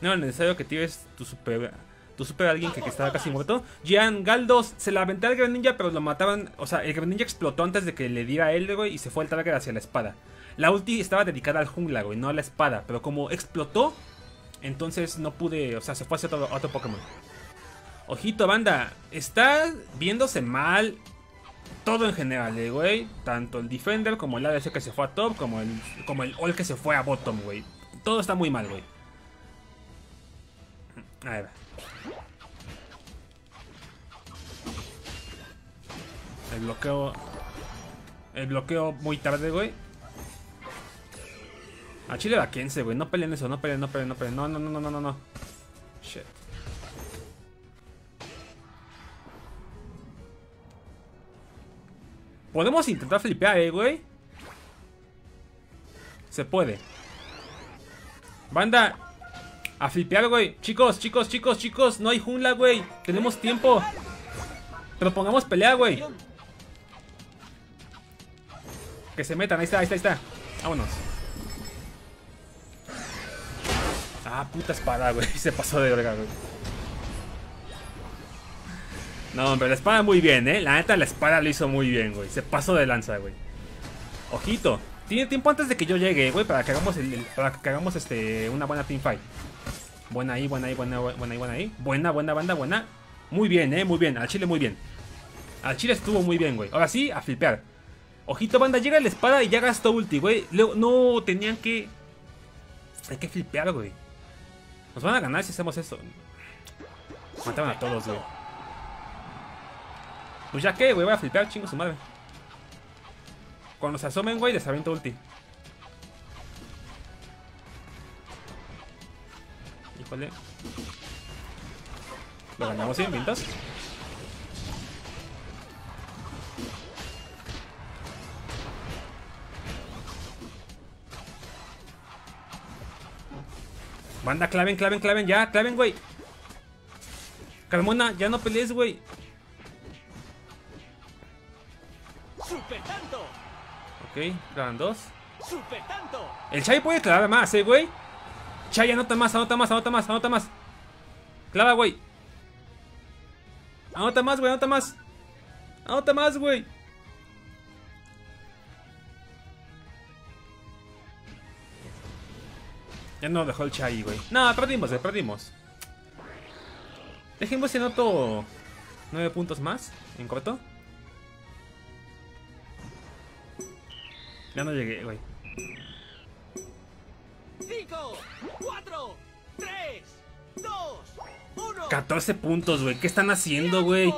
No es necesario que tires tu super. Tu super alguien que, estaba casi muerto. Gian Galdos se la aventé al Greninja, pero lo mataban. O sea, el Greninja explotó antes de que le diera a él, güey, y se fue el target hacia la espada. La ulti estaba dedicada al jungla, güey, no a la espada. Pero como explotó, entonces no pude. O sea, se fue hacia otro, otro Pokémon. Ojito, banda. Está viéndose mal todo en general, eh, güey. Tanto el Defender como el ADC que se fue a top, como el, como el All que se fue a bottom, güey. Todo está muy mal, güey. A ver. El bloqueo... El bloqueo muy tarde, güey. A Chile vaquense, güey. No peleen eso, no peleen, no peleen, no peleen. No, no, no, no, no, no. Shit. Podemos intentar flipear, eh, güey. Se puede. Banda. A flipear, güey. Chicos, chicos, chicos, chicos. No hay jungla, güey. Tenemos tiempo. Pero pongamos pelea, güey. Que se metan. Ahí está, ahí está, ahí está. Vámonos. Ah, puta espada, güey. Se pasó de verga, güey. No, hombre, la espada muy bien, ¿eh? La neta, la espada lo hizo muy bien, güey. Se pasó de lanza, güey. Ojito. Tiene tiempo antes de que yo llegue, güey, para que hagamos el, para que hagamos este una buena teamfight. Buena ahí, buena ahí, buena, buena ahí, buena ahí. Buena, buena banda, buena. Muy bien, eh, muy bien. Al chile muy bien. Al chile estuvo muy bien, güey. Ahora sí, a flipear. Ojito, banda, llega la espada y ya gastó ulti, güey. No, tenían que. Hay que flipear, güey. Nos van a ganar si hacemos eso. Mataban a todos, güey. Pues ya que, güey, voy a flipear, chingo su madre. Cuando se asomen, güey, les aviento ulti. Híjole. Lo ganamos sin pintas. Banda, claven, claven, claven, ya, claven, güey. Carmona, ya no pelees, güey. Super tanto. Ok, clavan dos. Super tanto. El Chai puede clavar más, eh, güey. Chai, anota más, anota más, anota más, anota más. Clava, güey. Anota más, güey, anota más. Anota más, güey. Ya no dejó el Chai, güey. No, perdimos, eh, perdimos. Dejemos si anoto nueve puntos más en corto. Ya no llegué, güey. 5, 4, 3, 2, 1. 14 puntos, güey. ¿Qué están haciendo, güey?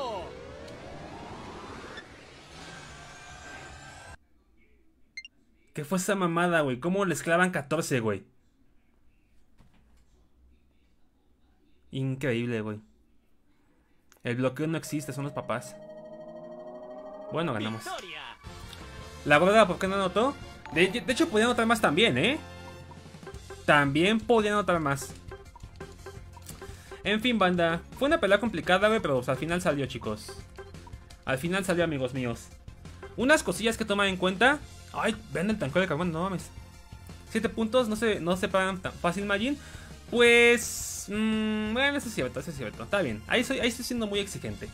¿Qué fue esa mamada, güey? ¿Cómo les clavan 14, güey? Increíble, güey. El bloqueo no existe, son los papás. Bueno, ganamos. La verdad, ¿por qué no anotó? De, hecho, podía anotar más también, ¿eh? También podía anotar más. En fin, banda. Fue una pelea complicada, güey, pero pues, al final salió, chicos. Al final salió, amigos míos. Unas cosillas que tomar en cuenta. Ay, ven el tanque de carbón, no mames. 7 puntos, no se, no se pagan tan fácil, Majin. Pues. mmm, bueno, eso es cierto, eso es cierto. Está bien. Ahí, soy, ahí estoy siendo muy exigente.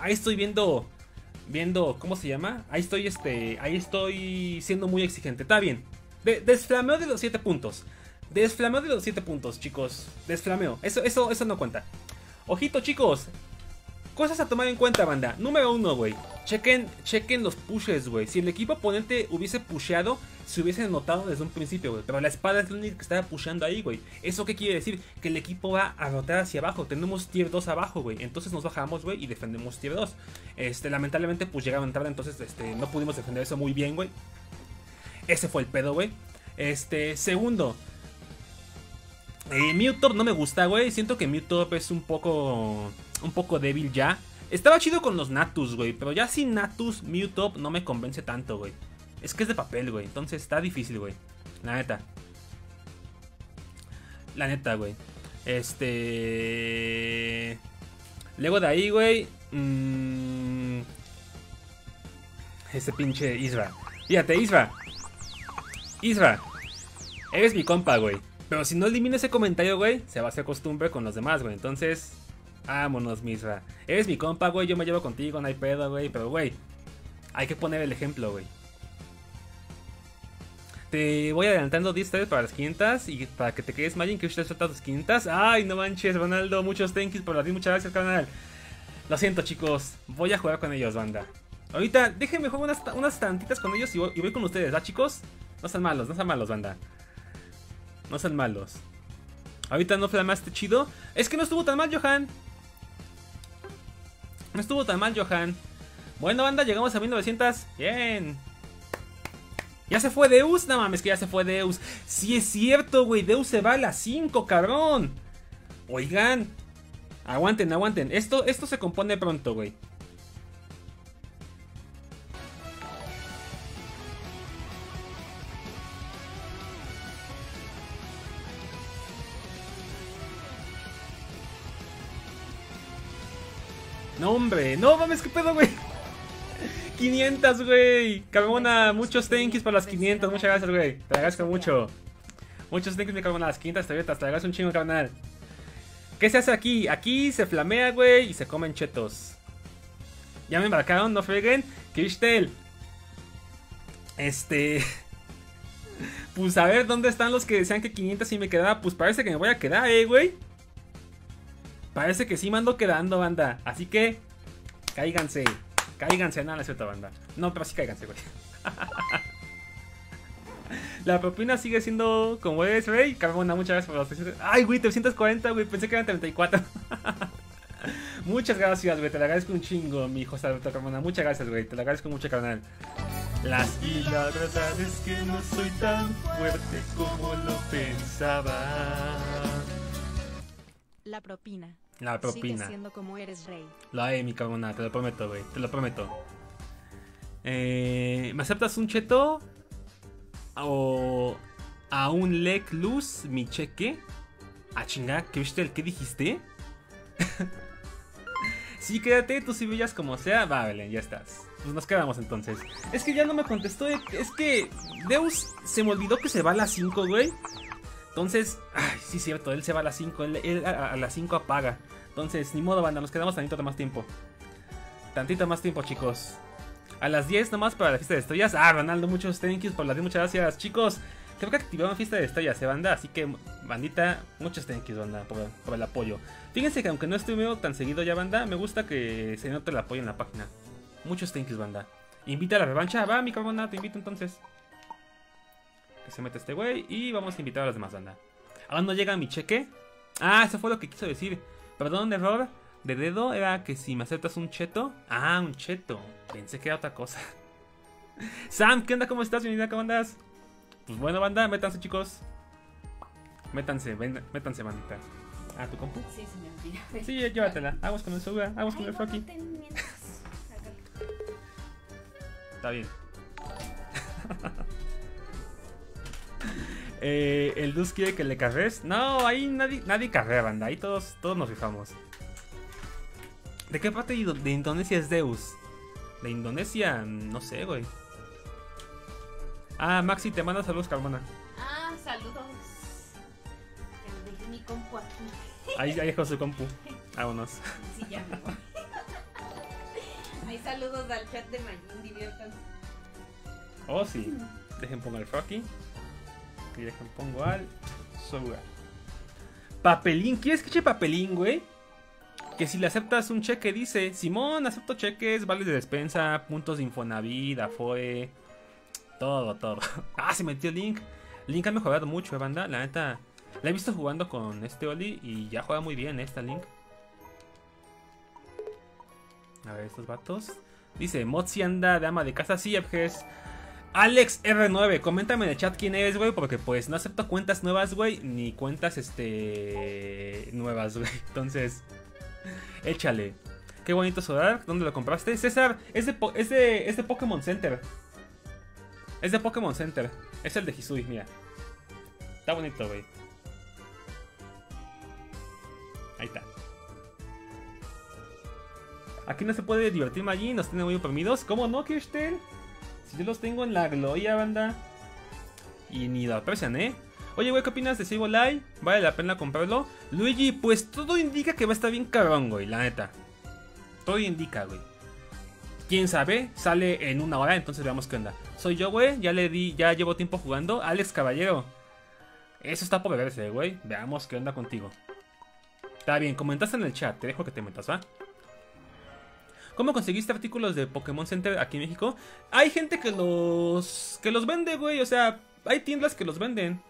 Ahí estoy viendo. Viendo. ¿Cómo se llama? Ahí estoy, este. Ahí estoy siendo muy exigente. Está bien. De- desflameo de los 7 puntos. Desflameo de los 7 puntos, chicos. Desflameo. Eso, eso, eso no cuenta. Ojito, chicos. Cosas a tomar en cuenta, banda. Número uno, güey. Chequen, chequen los pushes, güey. Si el equipo oponente hubiese pusheado, se hubiese notado desde un principio, güey. Pero la espada es la única que estaba pusheando ahí, güey. ¿Eso qué quiere decir? Que el equipo va a rotar hacia abajo. Tenemos tier 2 abajo, güey. Entonces nos bajamos, güey, y defendemos tier 2. Este, lamentablemente, pues llegaron tarde, entonces este, no pudimos defender eso muy bien, güey. Ese fue el pedo, güey. Este, segundo. Eh, Mewtop no me gusta, güey. Siento que Mewtop es un poco. Un poco débil ya. Estaba chido con los Natus, güey. Pero ya sin Natus, Mewtop no me convence tanto, güey. Es que es de papel, güey. Entonces está difícil, güey. La neta. La neta, güey. Este. Luego de ahí, güey. mm, Ese pinche Isra. Fíjate, Isra. Isra. Eres mi compa, güey. Pero si no elimino ese comentario, güey, se va a hacer costumbre con los demás, güey. Entonces, vámonos, Misra. Eres mi compa, güey. Yo me llevo contigo, no hay pedo, güey. Pero, güey, hay que poner el ejemplo, güey. Te voy adelantando 10 tardes para las 500 y para que te quedes Majin que usted trata tus 500. Ay, no manches, Ronaldo. Muchos thank yous por 10. Muchas gracias, canal. Lo siento, chicos. Voy a jugar con ellos, banda. Ahorita, déjenme jugar unas, tantitas con ellos y voy, con ustedes, ¿ah, chicos? No sean malos, no sean malos, banda. No sean malos. Ahorita no flamaste chido. Es que no estuvo tan mal, Johan. No estuvo tan mal, Johan. Bueno, banda, llegamos a 1900. Bien. Ya se fue Deus. No mames, que ya se fue Deus. Sí es cierto, güey. Deus se va a las 5, cabrón. Oigan. Aguanten, aguanten. Esto, esto se compone pronto, güey. No, hombre. No mames, qué pedo, güey. 500, güey. Carbona, muchos thank yous por las 500. Muchas gracias, güey. Te agradezco mucho. Muchos thank yous, mi Carbona. Las 500 tarjetas. Te agradezco un chingo, carnal. ¿Qué se hace aquí? Aquí se flamea, güey, y se comen chetos. Ya me embarcaron, no freguen. Krishtel. Este. Pues a ver, ¿dónde están los que decían que 500 sí me quedaba? Pues parece que me voy a quedar, eh, güey. Parece que sí me ando quedando, banda. Así que, cáiganse. Cáiganse, nada, no es cierto, banda. No, pero sí cáiganse, güey. La propina sigue siendo como es, güey. Carbona, muchas gracias por los 300. Ay, güey, 340, güey. Pensé que eran 34. muchas gracias, güey. Te lo agradezco un chingo, mi hijo Salvatore Carbona. Muchas gracias, güey. Te lo agradezco mucho, carnal. Las y la verdad es que no soy tan fuerte como lo pensaba. La propina. La propina. Sigue siendo como eres rey. La de mi carbona, te lo prometo, güey. Te lo prometo. Eh, ¿Me aceptas un cheto? ¿O a un leg luz mi cheque? A chingar, ¿qué viste? ¿Qué dijiste? sí, quédate, tú si brillas como sea. Va, Belén, ya estás. Pues nos quedamos entonces. Es que ya no me contestó. Es que Deus se me olvidó que se va a las 5, güey. Entonces, ay, sí, cierto, él se va a las 5, él, a, las 5 apaga. Entonces, ni modo, banda, nos quedamos tantito más tiempo. Tantito más tiempo, chicos. A las 10 nomás para la fiesta de estrellas. Ah, Ronaldo, muchos thank yous por las 10, muchas gracias, chicos. Creo que activaron fiesta de estrellas, ¿eh, banda? Así que, bandita, muchos thank yous, banda, por, el apoyo. Fíjense que aunque no estuve tan seguido ya, banda, me gusta que se note el apoyo en la página. Muchos thank yous, banda. Invita a la revancha. Va, mi carbona, te invito entonces. Que se mete este güey. Y vamos a invitar a las demás, banda. Aún no llega mi cheque. Ah, eso fue lo que quiso decir. Perdón, error de dedo. Era que si me aceptas un cheto. Ah, un cheto. Pensé que era otra cosa. Sam, ¿qué onda? ¿Cómo estás? Bienvenida, ¿cómo andas? Pues bueno, banda, métanse, chicos. Métanse, ven- métanse, bandita. Ah, ¿tu compu? Sí, se me olvidó. Sí, llévatela. Aguas con el Suga, aguas con el. Hágalo. Está bien. eh, el Dus quiere que le carres. No, ahí nadie, nadie carrea, banda. Ahí todos, todos nos fijamos. ¿De qué parte de Indo- de Indonesia es Deus? De Indonesia, no sé, güey. Ah, Maxi, te manda saludos, Carmona. Ah, saludos. Ya dejé mi compu aquí. Ahí, ahí dejó su compu. Vámonos. Sí, ya me voy. Hay saludos al chat de Mayun, diviértanse. Oh, sí. Dejen pongo al Frocky. Y dejen pongo al Soga. Papelín. ¿Quieres que eche papelín, güey? Que si le aceptas un cheque dice, Simón, acepto cheques, vales de despensa, puntos de Infonavit, Afore, todo, todo. ah, se metió Link. Link ha mejorado mucho, eh, banda. La neta, la he visto jugando con este Oli y ya juega muy bien eh, esta Link. A ver, estos vatos. Dice, Motzi anda de ama de casa, sí, Ebges. Alex R9, coméntame en el chat quién eres, güey, porque pues no acepto cuentas nuevas, güey, ni cuentas, este, nuevas, güey. Entonces, échale. Qué bonito sudar, ¿dónde lo compraste? César, es de, es Pokémon Center. Es de Pokémon Center. Es el de Hisui, mira. Está bonito, güey. Ahí está. Aquí no se puede divertir allí, nos tienen muy oprimidos. ¿Cómo no, Kirsten? Si yo los tengo en la gloria, banda. Y ni lo aprecian, ¿eh? Oye, güey, ¿qué opinas de Save? ¿Vale la pena comprarlo? Luigi, pues todo indica que va a estar bien cabrón, güey, la neta. Todo indica, güey. Quién sabe, sale en una hora, entonces veamos qué onda. Soy yo, güey, ya le di, ya llevo tiempo jugando. Alex Caballero. Eso está por verse, güey. Veamos qué onda contigo. Está bien, comentaste en el chat, te dejo que te metas, ¿va? ¿Cómo conseguiste artículos de Pokémon Center aquí en México? Hay gente que los que los vende, güey, o sea, hay tiendas que los venden.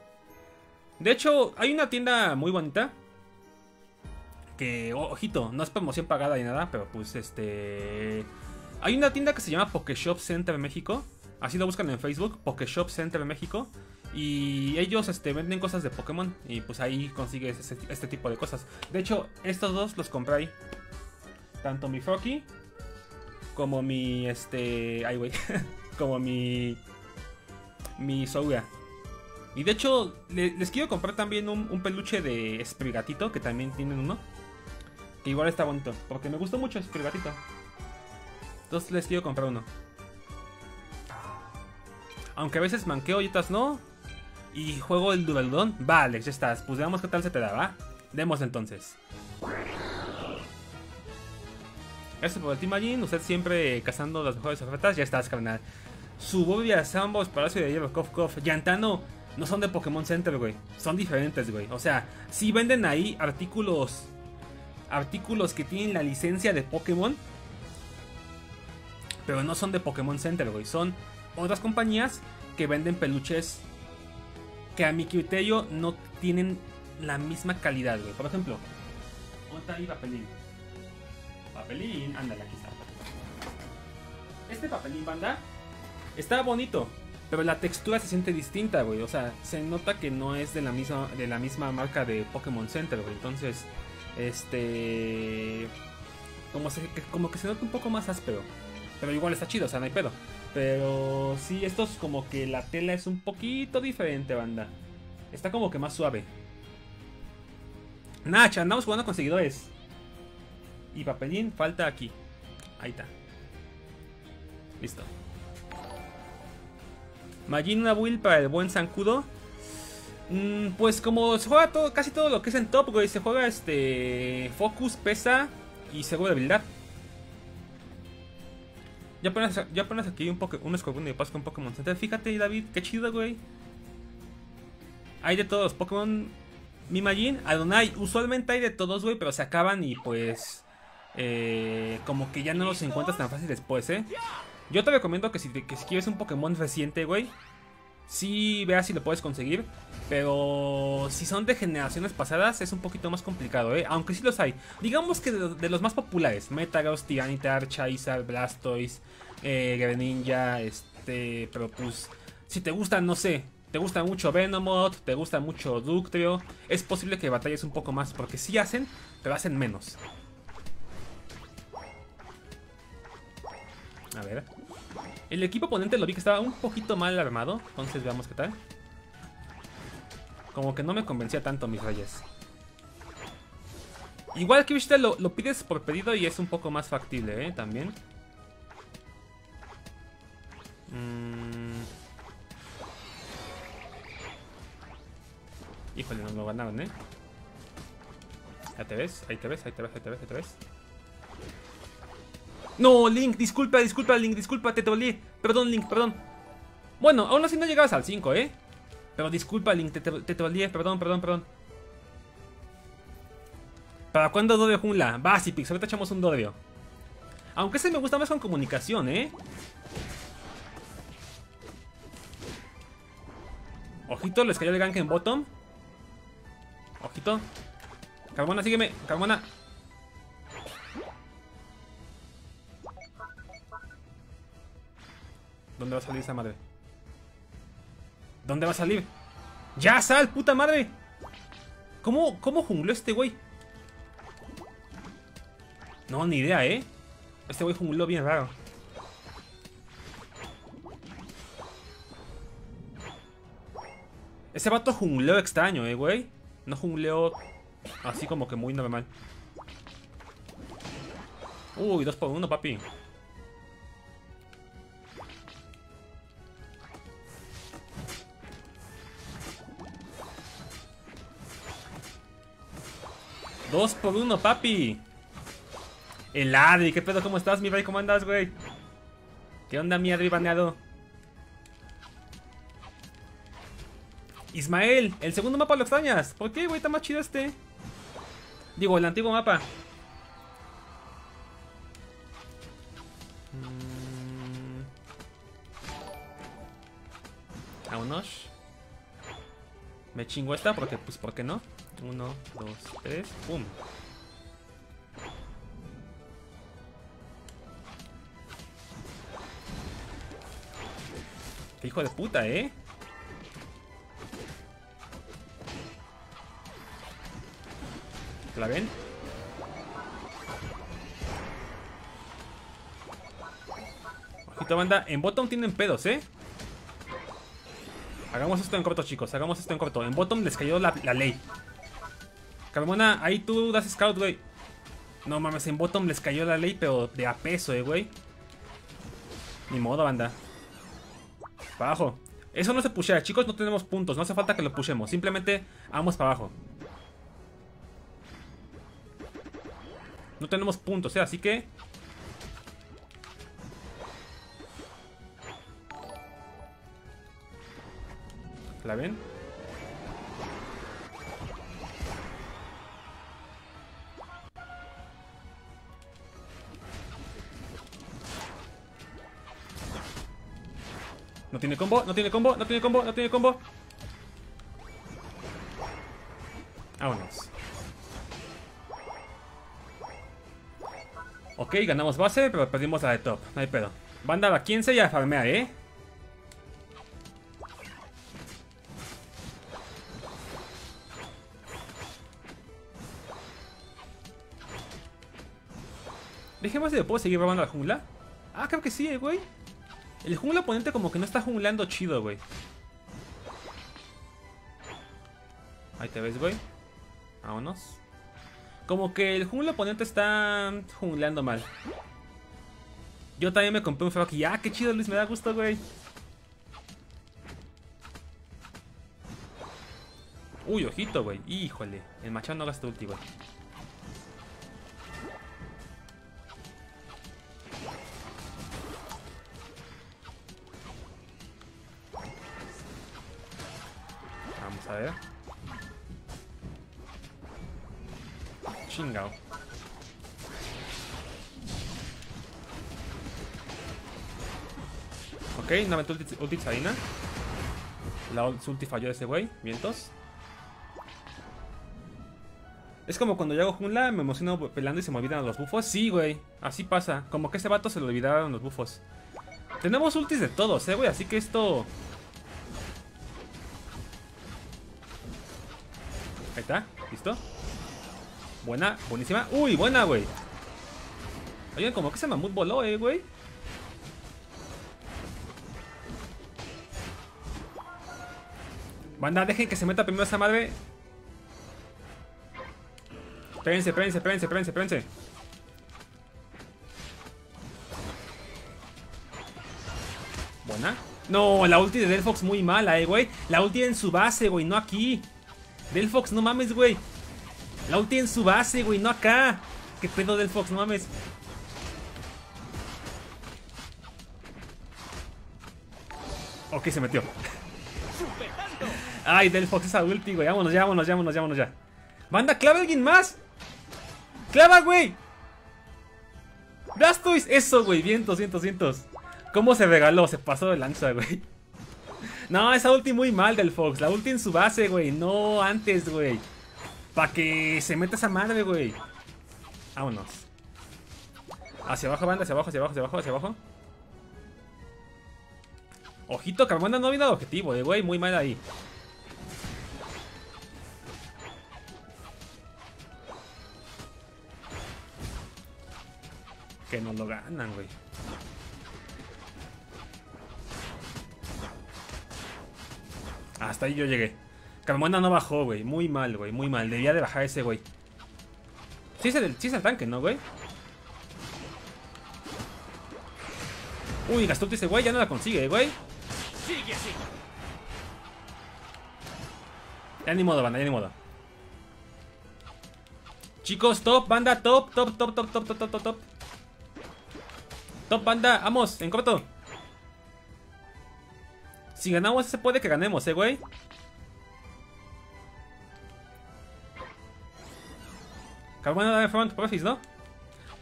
De hecho, hay una tienda muy bonita que o- ojito, no es promoción pagada ni nada, pero pues este hay una tienda que se llama Pokeshop Center México. Así lo buscan en Facebook, Pokeshop Center México. Y ellos este, venden cosas de Pokémon. Y pues ahí consigues ese- este tipo de cosas. De hecho, estos dos los compré ahí. Tanto mi Frocky como mi este. Ay, güey. como mi. Mi Souga. Y de hecho, le- les quiero comprar también un, un peluche de Sprigatito, que también tienen uno. Que igual está bonito. Porque me gustó mucho Sprigatito. Entonces les quiero comprar uno. Aunque a veces manqueo y otras no. Y juego el Duraludon. Vale, ya estás. Pues veamos qué tal se te da, ¿va? Demos entonces. Gracias por el Team Magin. Usted siempre cazando las mejores ofertas. Ya estás, carnal. Suburbia, Sambos, Palacio de Hierro, Kof Kof, Yantano. No son de Pokémon Center, güey. Son diferentes, güey. O sea, sí venden ahí artículos. Artículos que tienen la licencia de Pokémon. Pero no son de Pokémon Center, güey. Son otras compañías que venden peluches que a mi criterio no tienen la misma calidad, güey. Por ejemplo, ¿dónde está ahí papelín? Papelín, ándale, aquí está. Este papelín, banda, está bonito, pero la textura se siente distinta, güey. O sea, se nota que no es de la misma, de la misma marca de Pokémon Center, güey. Entonces, este. Como, se, como que se nota un poco más áspero. Pero igual está chido, o sea, no hay pedo. Pero sí, estos como que la tela es un poquito diferente, banda. Está como que más suave. Nacha, andamos jugando con seguidores. Y papelín falta aquí. Ahí está. Listo. Magin una build para el buen Zancudo. Mm, pues como se juega todo, casi todo lo que es en top, güey. Se juega este. Focus, pesa y seguro de habilidad. Ya apenas, ya apenas aquí un, poke, un escorpión de paz con Pokémon Center. Fíjate, David, qué chido, güey. Hay de todos los Pokémon. Mi Magin, Adonai. Usualmente hay de todos, güey, pero se acaban y pues. Eh, como que ya no los encuentras tan fácil después, ¿eh? Yo te recomiendo que si, que si quieres un Pokémon reciente, güey. Sí, veas si lo puedes conseguir. Pero si son de generaciones pasadas, es un poquito más complicado, ¿eh? Aunque sí los hay. Digamos que de, los más populares: Metagross, Tyranitar, Charizard, Blastoise, eh, Greninja, este, pero pues, si te gusta, no sé, te gusta mucho Venomoth, te gusta mucho Ductrio, es posible que batalles un poco más, porque sí hacen, pero hacen menos. A ver. El equipo oponente lo vi que estaba un poquito mal armado, entonces veamos qué tal. Como que no me convencía tanto mis reyes. Igual que usted lo, lo pides por pedido y es un poco más factible, ¿eh? También. Mm. Híjole, nos lo ganaron, ¿eh? Ahí te ves, ahí te ves, ahí te ves, ahí te ves, ahí te ves. No, Link, disculpa, disculpa, Link, disculpa, te troleé. Perdón, Link, perdón. Bueno, aún así no llegabas al 5, ¿eh? Pero disculpa, Link, te, te, te troleé, perdón, perdón, perdón. ¿Para cuándo Dodrio Jungla? Va, Pix, ahorita echamos un Dodrio. Aunque ese me gusta más con comunicación, ¿eh? Ojito, les cayó el gank en bottom. Ojito. Carmona, sígueme. Carmona. ¿Dónde va a salir esa madre? ¿Dónde va a salir? ¡Ya sal, puta madre! ¿Cómo, cómo este güey? No, ni idea, ¿eh? Este güey jungló bien raro. Ese vato jungleó extraño, eh, güey. No jungleó así como que muy normal. Uy, dos por uno, papi. Dos por uno, papi. El Adri, ¿qué pedo? ¿Cómo estás, mi rey? ¿Cómo andas, güey? ¿Qué onda, mi Adri baneado? Ismael, el segundo mapa lo extrañas. ¿Por qué, güey? Está más chido este. Digo, el antiguo mapa. Mm. Vámonos. Me chingo esta porque, pues, ¿por qué no? Uno, dos, tres, pum. Qué hijo de puta, ¿eh? ¿La ven? Ojito banda, en bottom tienen pedos, ¿eh? Hagamos esto en corto, chicos, hagamos esto en corto. En bottom les cayó la ley. Carmona, ahí tú das scout, güey. No mames, en bottom les cayó la ley, pero de a peso, eh, güey. Ni modo, banda. Para abajo. Eso no se pushea, chicos, no tenemos puntos. No hace falta que lo pushemos. Simplemente vamos para abajo. No tenemos puntos, ¿eh? Así que... ¿La ven? No tiene combo, no tiene combo, no tiene combo, no tiene combo. Vámonos. Ok, ganamos base, pero perdimos la de top. No hay pedo. Banda a 15 y a farmear, ¿eh? Dejemos de puedo seguir robando la jungla. Ah, creo que sí, eh, güey. El jungla oponente como que no está junglando chido, güey. Ahí te ves, güey. Vámonos. Como que el jungla oponente está jungleando mal. Yo también me compré un frog y ah, qué chido, Luis, me da gusto, güey. Uy, ojito, güey. Híjole. El machado no gasta ulti, güey. A ver. Chingao. Ok, no aventó ulti, ulti Zarina. La ulti falló de ese güey. Vientos. Es como cuando yo hago jungla, me emociono pelando y se me olvidan los bufos. Sí, güey. Así pasa. Como que ese vato se le olvidaron los bufos. Tenemos ultis de todos, eh, güey. Así que esto... Ahí está, listo. Buena, buenísima. Uy, buena, güey. Oigan, como que ese mamut voló, eh, güey. Banda, dejen que se meta primero esa madre. Espérense, espérense, espérense, espérense, espérense. Buena. No, la ulti de Delphox muy mala, eh, güey. La ulti en su base, güey, no aquí. Delphox, no mames, güey. La ulti en su base, güey, no acá. ¿Qué pedo Delphox? No mames. Ok, se metió. Ay, Delphox, esa ulti, güey. Vámonos ya, vámonos ya, vámonos ya, vámonos ya. Banda, clava alguien más. Clava, güey. Blastoise, eso, güey. Vientos, vientos, vientos. ¿Cómo se regaló? Se pasó de lanza, güey. No, esa ulti muy mal del Fox. La ulti en su base, güey. No antes, güey. Para que se meta esa madre, güey. Vámonos. Hacia abajo, banda, hacia abajo, hacia abajo, hacia abajo, hacia abajo. Ojito, Carmona no vino al objetivo, eh, güey. Muy mal ahí. Que nos lo ganan, güey. Hasta ahí yo llegué. Carmona no bajó, güey. Muy mal, güey. Muy mal. Debía de bajar ese, güey. Sí es, el, el tanque, ¿no, güey? Uy, gastó ese güey. Ya no la consigue, güey. Ya ni modo, banda, ya ni modo. Chicos, top, banda, top, top, top, top, top, top, top, top, top. Top, banda, vamos, en corto. Si ganamos, se puede que ganemos, eh, güey. Carbono de front, profis, ¿no?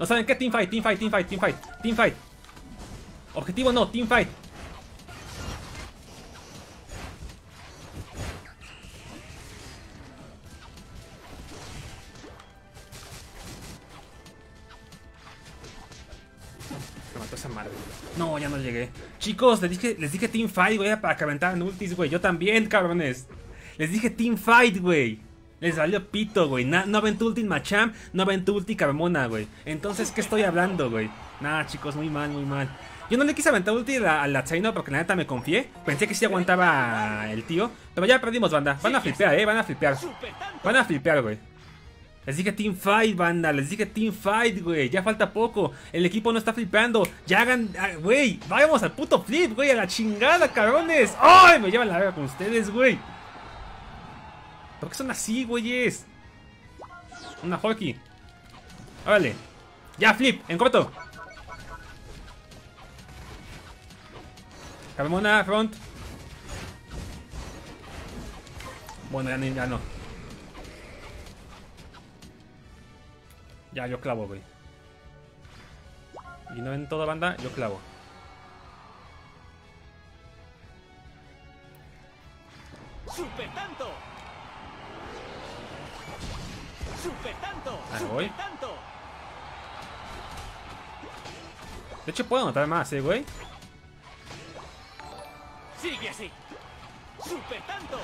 No saben qué, teamfight, teamfight, teamfight, teamfight, teamfight. Objetivo no, teamfight. No, ya no llegué. Chicos, les dije, les dije Team Fight, güey, para que aventaran ultis, güey. Yo también, cabrones. Les dije Team Fight, güey. Les valió pito, güey. No aventó ulti Machamp, no aventó ulti Carmona, güey. Entonces, ¿qué estoy hablando, güey? Nah, chicos, muy mal, muy mal. Yo no le quise aventar ulti a a la Zaino porque la neta me confié. Pensé que sí aguantaba el tío. Pero ya perdimos, banda. Van a flipear, eh. Van a flipear. Van a flipear, güey. Les dije Team Fight, banda. Les dije Team Fight, güey. Ya falta poco. El equipo no está flipeando. Ya hagan. ah, Güey, vayamos al puto flip, güey. A la chingada, cabrones. ¡Ay! Me llevan la verga con ustedes, güey. ¿Por qué son así, güeyes? Una hockey. Órale. Ya, flip, en corto. Carmona, front. Bueno, ya, ya no. Ya, yo clavo, güey. Y no en toda banda, yo clavo. Super tanto. Super tanto. Ahí voy. Super tanto. De hecho, puedo anotar más, eh, güey. Sigue así. Super tanto.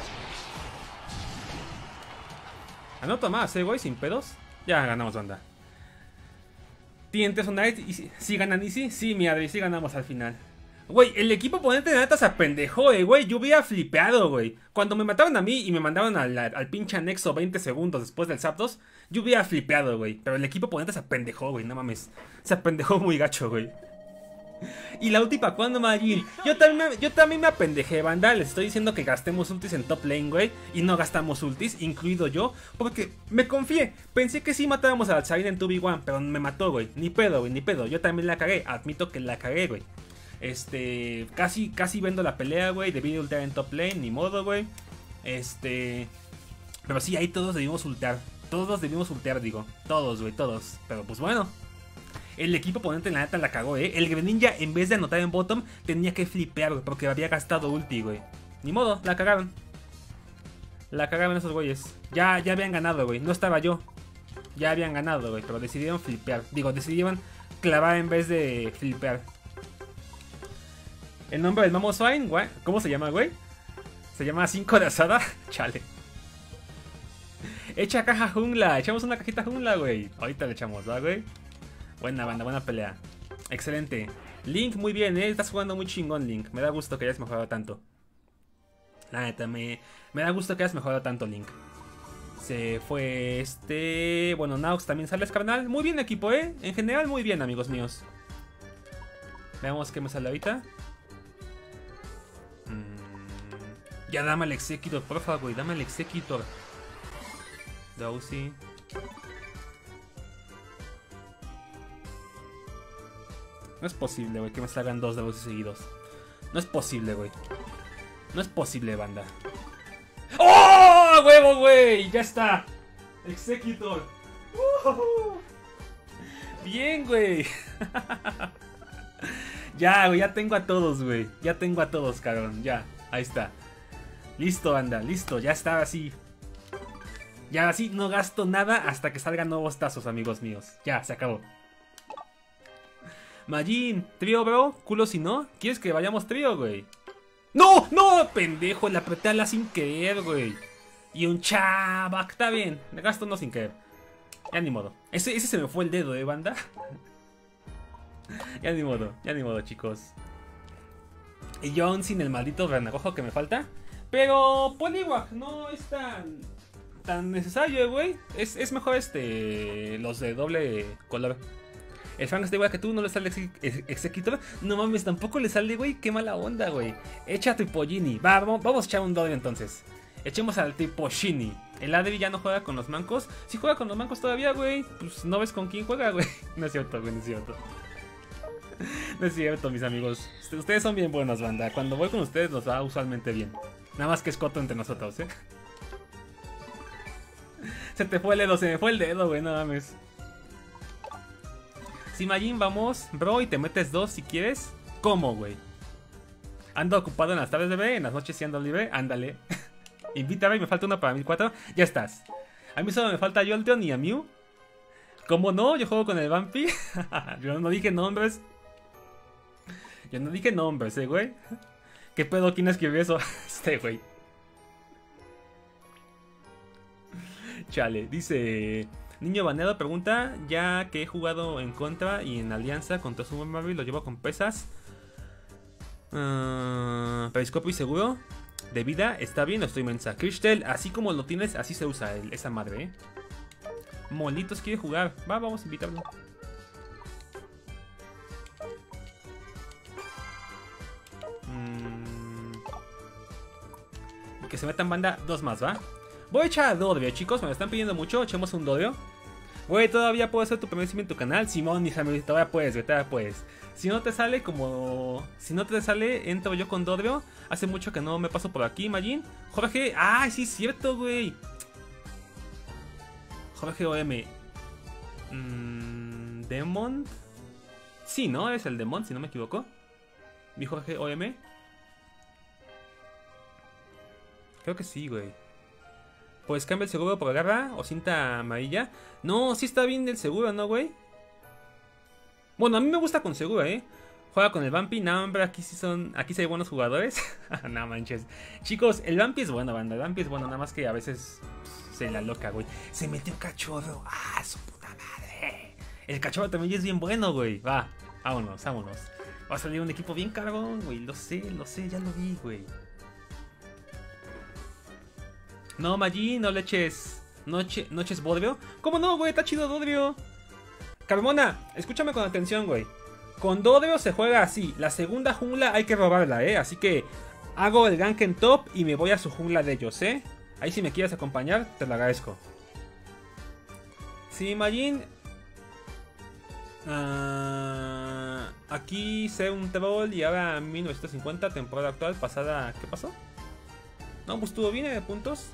Anoto más, eh, güey, sin pedos. Ya ganamos, banda. Tientes on Night, y si, si ganan Easy, sí, mi Adri, sí ganamos al final. Güey, el equipo oponente de neta se apendejó, eh, güey. Yo hubiera flipeado, güey. Cuando me mataron a mí y me mandaron al, al pinche anexo 20 segundos después del Zapdos, yo hubiera flipeado, güey. Pero el equipo oponente se apendejó, güey, no mames. Se apendejó muy gacho, güey. Y la última, ¿cuándo, Magil? Yo también, yo también me apendejé, banda. Les estoy diciendo que gastemos ultis en top lane, güey. Y no gastamos ultis, incluido yo. Porque me confié. Pensé que sí matábamos al Zayn en 2v1, pero me mató, güey. Ni pedo, güey, ni pedo. Yo también la cagué. Admito que la cagué, güey. Este, casi, casi vendo la pelea, güey. Debí de ultear en top lane, ni modo, güey. Este, pero sí, ahí todos debimos ultear. Todos debimos ultear, digo. Todos, güey, todos. Pero pues bueno. El equipo oponente la neta la cagó, eh. El Greninja, en vez de anotar en bottom, tenía que flipear, güey, porque había gastado ulti, güey. Ni modo, la cagaron. La cagaron esos güeyes. Ya, ya habían ganado, güey. No estaba yo. Ya habían ganado, güey. Pero decidieron flipear. Digo, decidieron clavar en vez de flipear. El nombre del Mamoswine, güey. ¿Cómo se llama, güey? Se llama 5 de asada. Chale. Echa caja jungla. Echamos una cajita jungla, güey. Ahorita le echamos, ¿va, güey? Buena banda, buena pelea. Excelente. Link, muy bien, ¿eh? Estás jugando muy chingón, Link. Me da gusto que hayas mejorado tanto. La neta, me, me da gusto que hayas mejorado tanto, Link. Se fue este... Bueno, Naux también sales, carnal. Muy bien, equipo, ¿eh? En general, muy bien, amigos míos. Veamos qué me sale ahorita. Mm, Ya dame al Executor, por favor, güey. Dame al Executor. Drowsy. No es posible, güey, que me salgan dos Drowsy seguidos. No es posible, güey. No es posible, banda. ¡Oh! ¡Huevo, güey! Ya está. Executor. Bien, güey. ya, güey, ya tengo a todos, güey. Ya tengo a todos, cabrón. Ya, ahí está. Listo, banda, listo. Ya está así. Ya así no gasto nada hasta que salgan nuevos tazos, amigos míos. Ya, se acabó. Majin, trío, bro. Culo si no. ¿Quieres que vayamos trío, güey? ¡No! ¡No! Pendejo, le apreté a la sin querer, güey. Y un chavac. Está bien. Me gasto uno sin querer. Ya ni modo. Ese, ese se me fue el dedo, ¿eh, banda? ya ni modo. Ya ni modo, chicos. Y aún sin el maldito renagojo que me falta. Pero Poliwag no es tan, tan necesario, güey. Es, es mejor este los de doble color. El es de igual que tú, no le sale ex- ex- Executor. No mames, tampoco le sale, güey. Qué mala onda, güey. Echa a tu Pollini. Va, vamos, vamos a echar un doble entonces. Echemos al tipo Shini. El Adri ya no juega con los mancos. Si juega con los mancos todavía, güey. Pues no ves con quién juega, güey. No es cierto, güey, no es cierto. No es cierto, mis amigos. Ust- Ustedes son bien buenos, banda. Cuando voy con ustedes nos va usualmente bien. Nada más que es coto entre nosotros, ¿eh? Se te fue el dedo, se me fue el dedo, güey, no mames. Si Majin, vamos, bro, y te metes dos si quieres. ¿Cómo, güey? Ando ocupado en las tardes, bebé. En las noches sí ando libre. Ándale. Invítame, me falta una para 1004. Ya estás. A mí solo me falta Jolteon y a Mew. ¿Cómo no? Yo juego con el Vampi. Yo no dije nombres. Yo no dije nombres, eh, güey. ¿Qué pedo? ¿Quién escribió eso? Este, güey. Chale, dice. Niño baneado pregunta, ya que he jugado en contra y en alianza contra Super Mario, lo llevo con pesas. Ah, periscopio y seguro. De vida, está bien, estoy mensa. Crystal, así como lo tienes, así se usa el- esa madre, eh. Molitos quiere jugar. Va, vamos a invitarlo. Mm. Y que se metan banda dos más, ¿va? Voy a echar a Dodrio, chicos. Me lo están pidiendo mucho. Echemos un Dodrio. Güey, todavía puedo hacer tu primer stream en tu canal. Simón, mis amigos, todavía puedes, güey, todavía puedes. Si no te sale como. Si no te sale, entro yo con Dodrio. Hace mucho que no me paso por aquí, Majin. Jorge. ¡Ah, sí es cierto, güey! Jorge OM. Mm, Demon. Sí, ¿no? Es el Demon, si no me equivoco. Mi Jorge OM. Creo que sí, güey. Pues cambia el seguro por garra o cinta amarilla. No, sí está bien el seguro, ¿no, güey? Bueno, a mí me gusta con seguro, ¿eh? Juega con el Vampi. No, hombre, aquí sí son. Aquí sí hay buenos jugadores. no manches. Chicos, el Vampi es bueno, banda. El Vampi es bueno, nada más que a veces se la loca, güey. Se metió cachorro. ¡Ah, su puta madre! El cachorro también es bien bueno, güey. Va, vámonos, vámonos. Va a salir un equipo bien cargón, güey. Lo sé, lo sé, ya lo vi, güey. No, Maggi, no le eches. No, eche- no eches Bodrio. ¿Cómo no, güey? Está chido Dodrio. Carmona, escúchame con atención, güey. Con Dodrio se juega así. La segunda jungla hay que robarla, ¿eh? Así que hago el gank en top y me voy a su jungla de ellos, ¿eh? Ahí si me quieres acompañar, te lo agradezco. Sí, Majin. Ah, aquí sé un troll y ahora 1950, temporada actual, pasada. ¿Qué pasó? No, pues estuvo bien de puntos.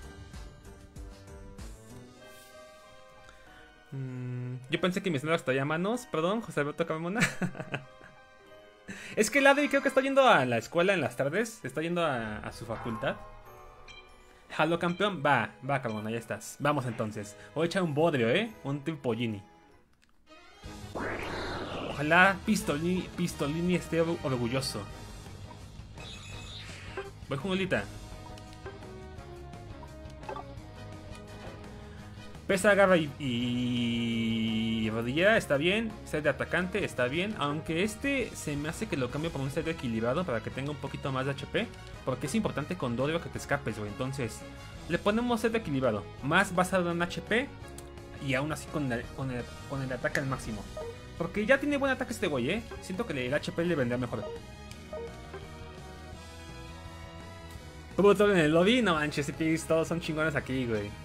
Yo pensé que mis nuevas traía manos. Perdón, José Alberto Carmona. es que el Adri creo que está yendo a la escuela en las tardes. Está yendo a, su facultad. Halo campeón. Va, va, Carmona, ya estás. Vamos entonces. Voy a echar un bodrio, ¿eh? Un tipo Gini. Ojalá Pistolini, Pistolini esté or- orgulloso. Voy con Lolita. Pesa, agarra y, y rodillera, está bien. Set de atacante, está bien. Aunque este se me hace que lo cambio por un set equilibrado para que tenga un poquito más de HP. Porque es importante con Dodrio que te escapes, güey. Entonces, le ponemos set equilibrado. Más basado en HP. Y aún así con el, con el, ataque al máximo. Porque ya tiene buen ataque este güey, eh. Siento que el HP le vendría mejor. Puto en el lobby, no manches, todos son chingones aquí, güey.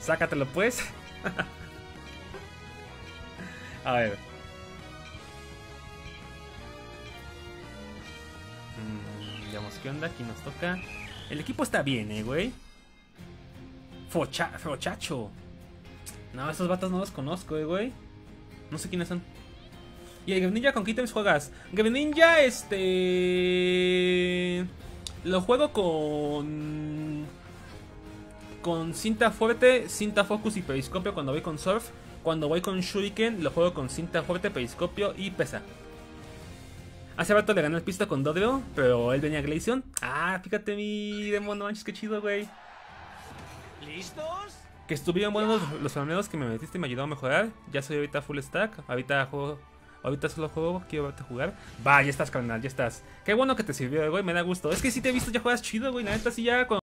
Sácatelo pues. A ver. Mm, Veamos qué onda, aquí nos toca. El equipo está bien, eh, güey. Focha Fochacho. No, esos vatos no los conozco, eh, güey. No sé quiénes son. Y el Greninja con qué ítems juegas. Greninja, este. Lo juego con. Con cinta fuerte, cinta focus y periscopio cuando voy con surf. Cuando voy con shuriken, lo juego con cinta fuerte, periscopio y pesa. Hace rato le gané el pista con Dodrio, pero él venía a Glaceon. Ah, fíjate mi demo, no manches, qué chido, güey. ¿Listos? Que estuvieron buenos los, los torneos que me metiste y me ayudó a mejorar. Ya soy ahorita full stack. Ahorita juego. Ahorita solo juego, quiero verte jugar. Va, ya estás, carnal, ya estás. Qué bueno que te sirvió, güey, me da gusto. Es que si te he visto, ya juegas chido, güey. La neta, sí, ya con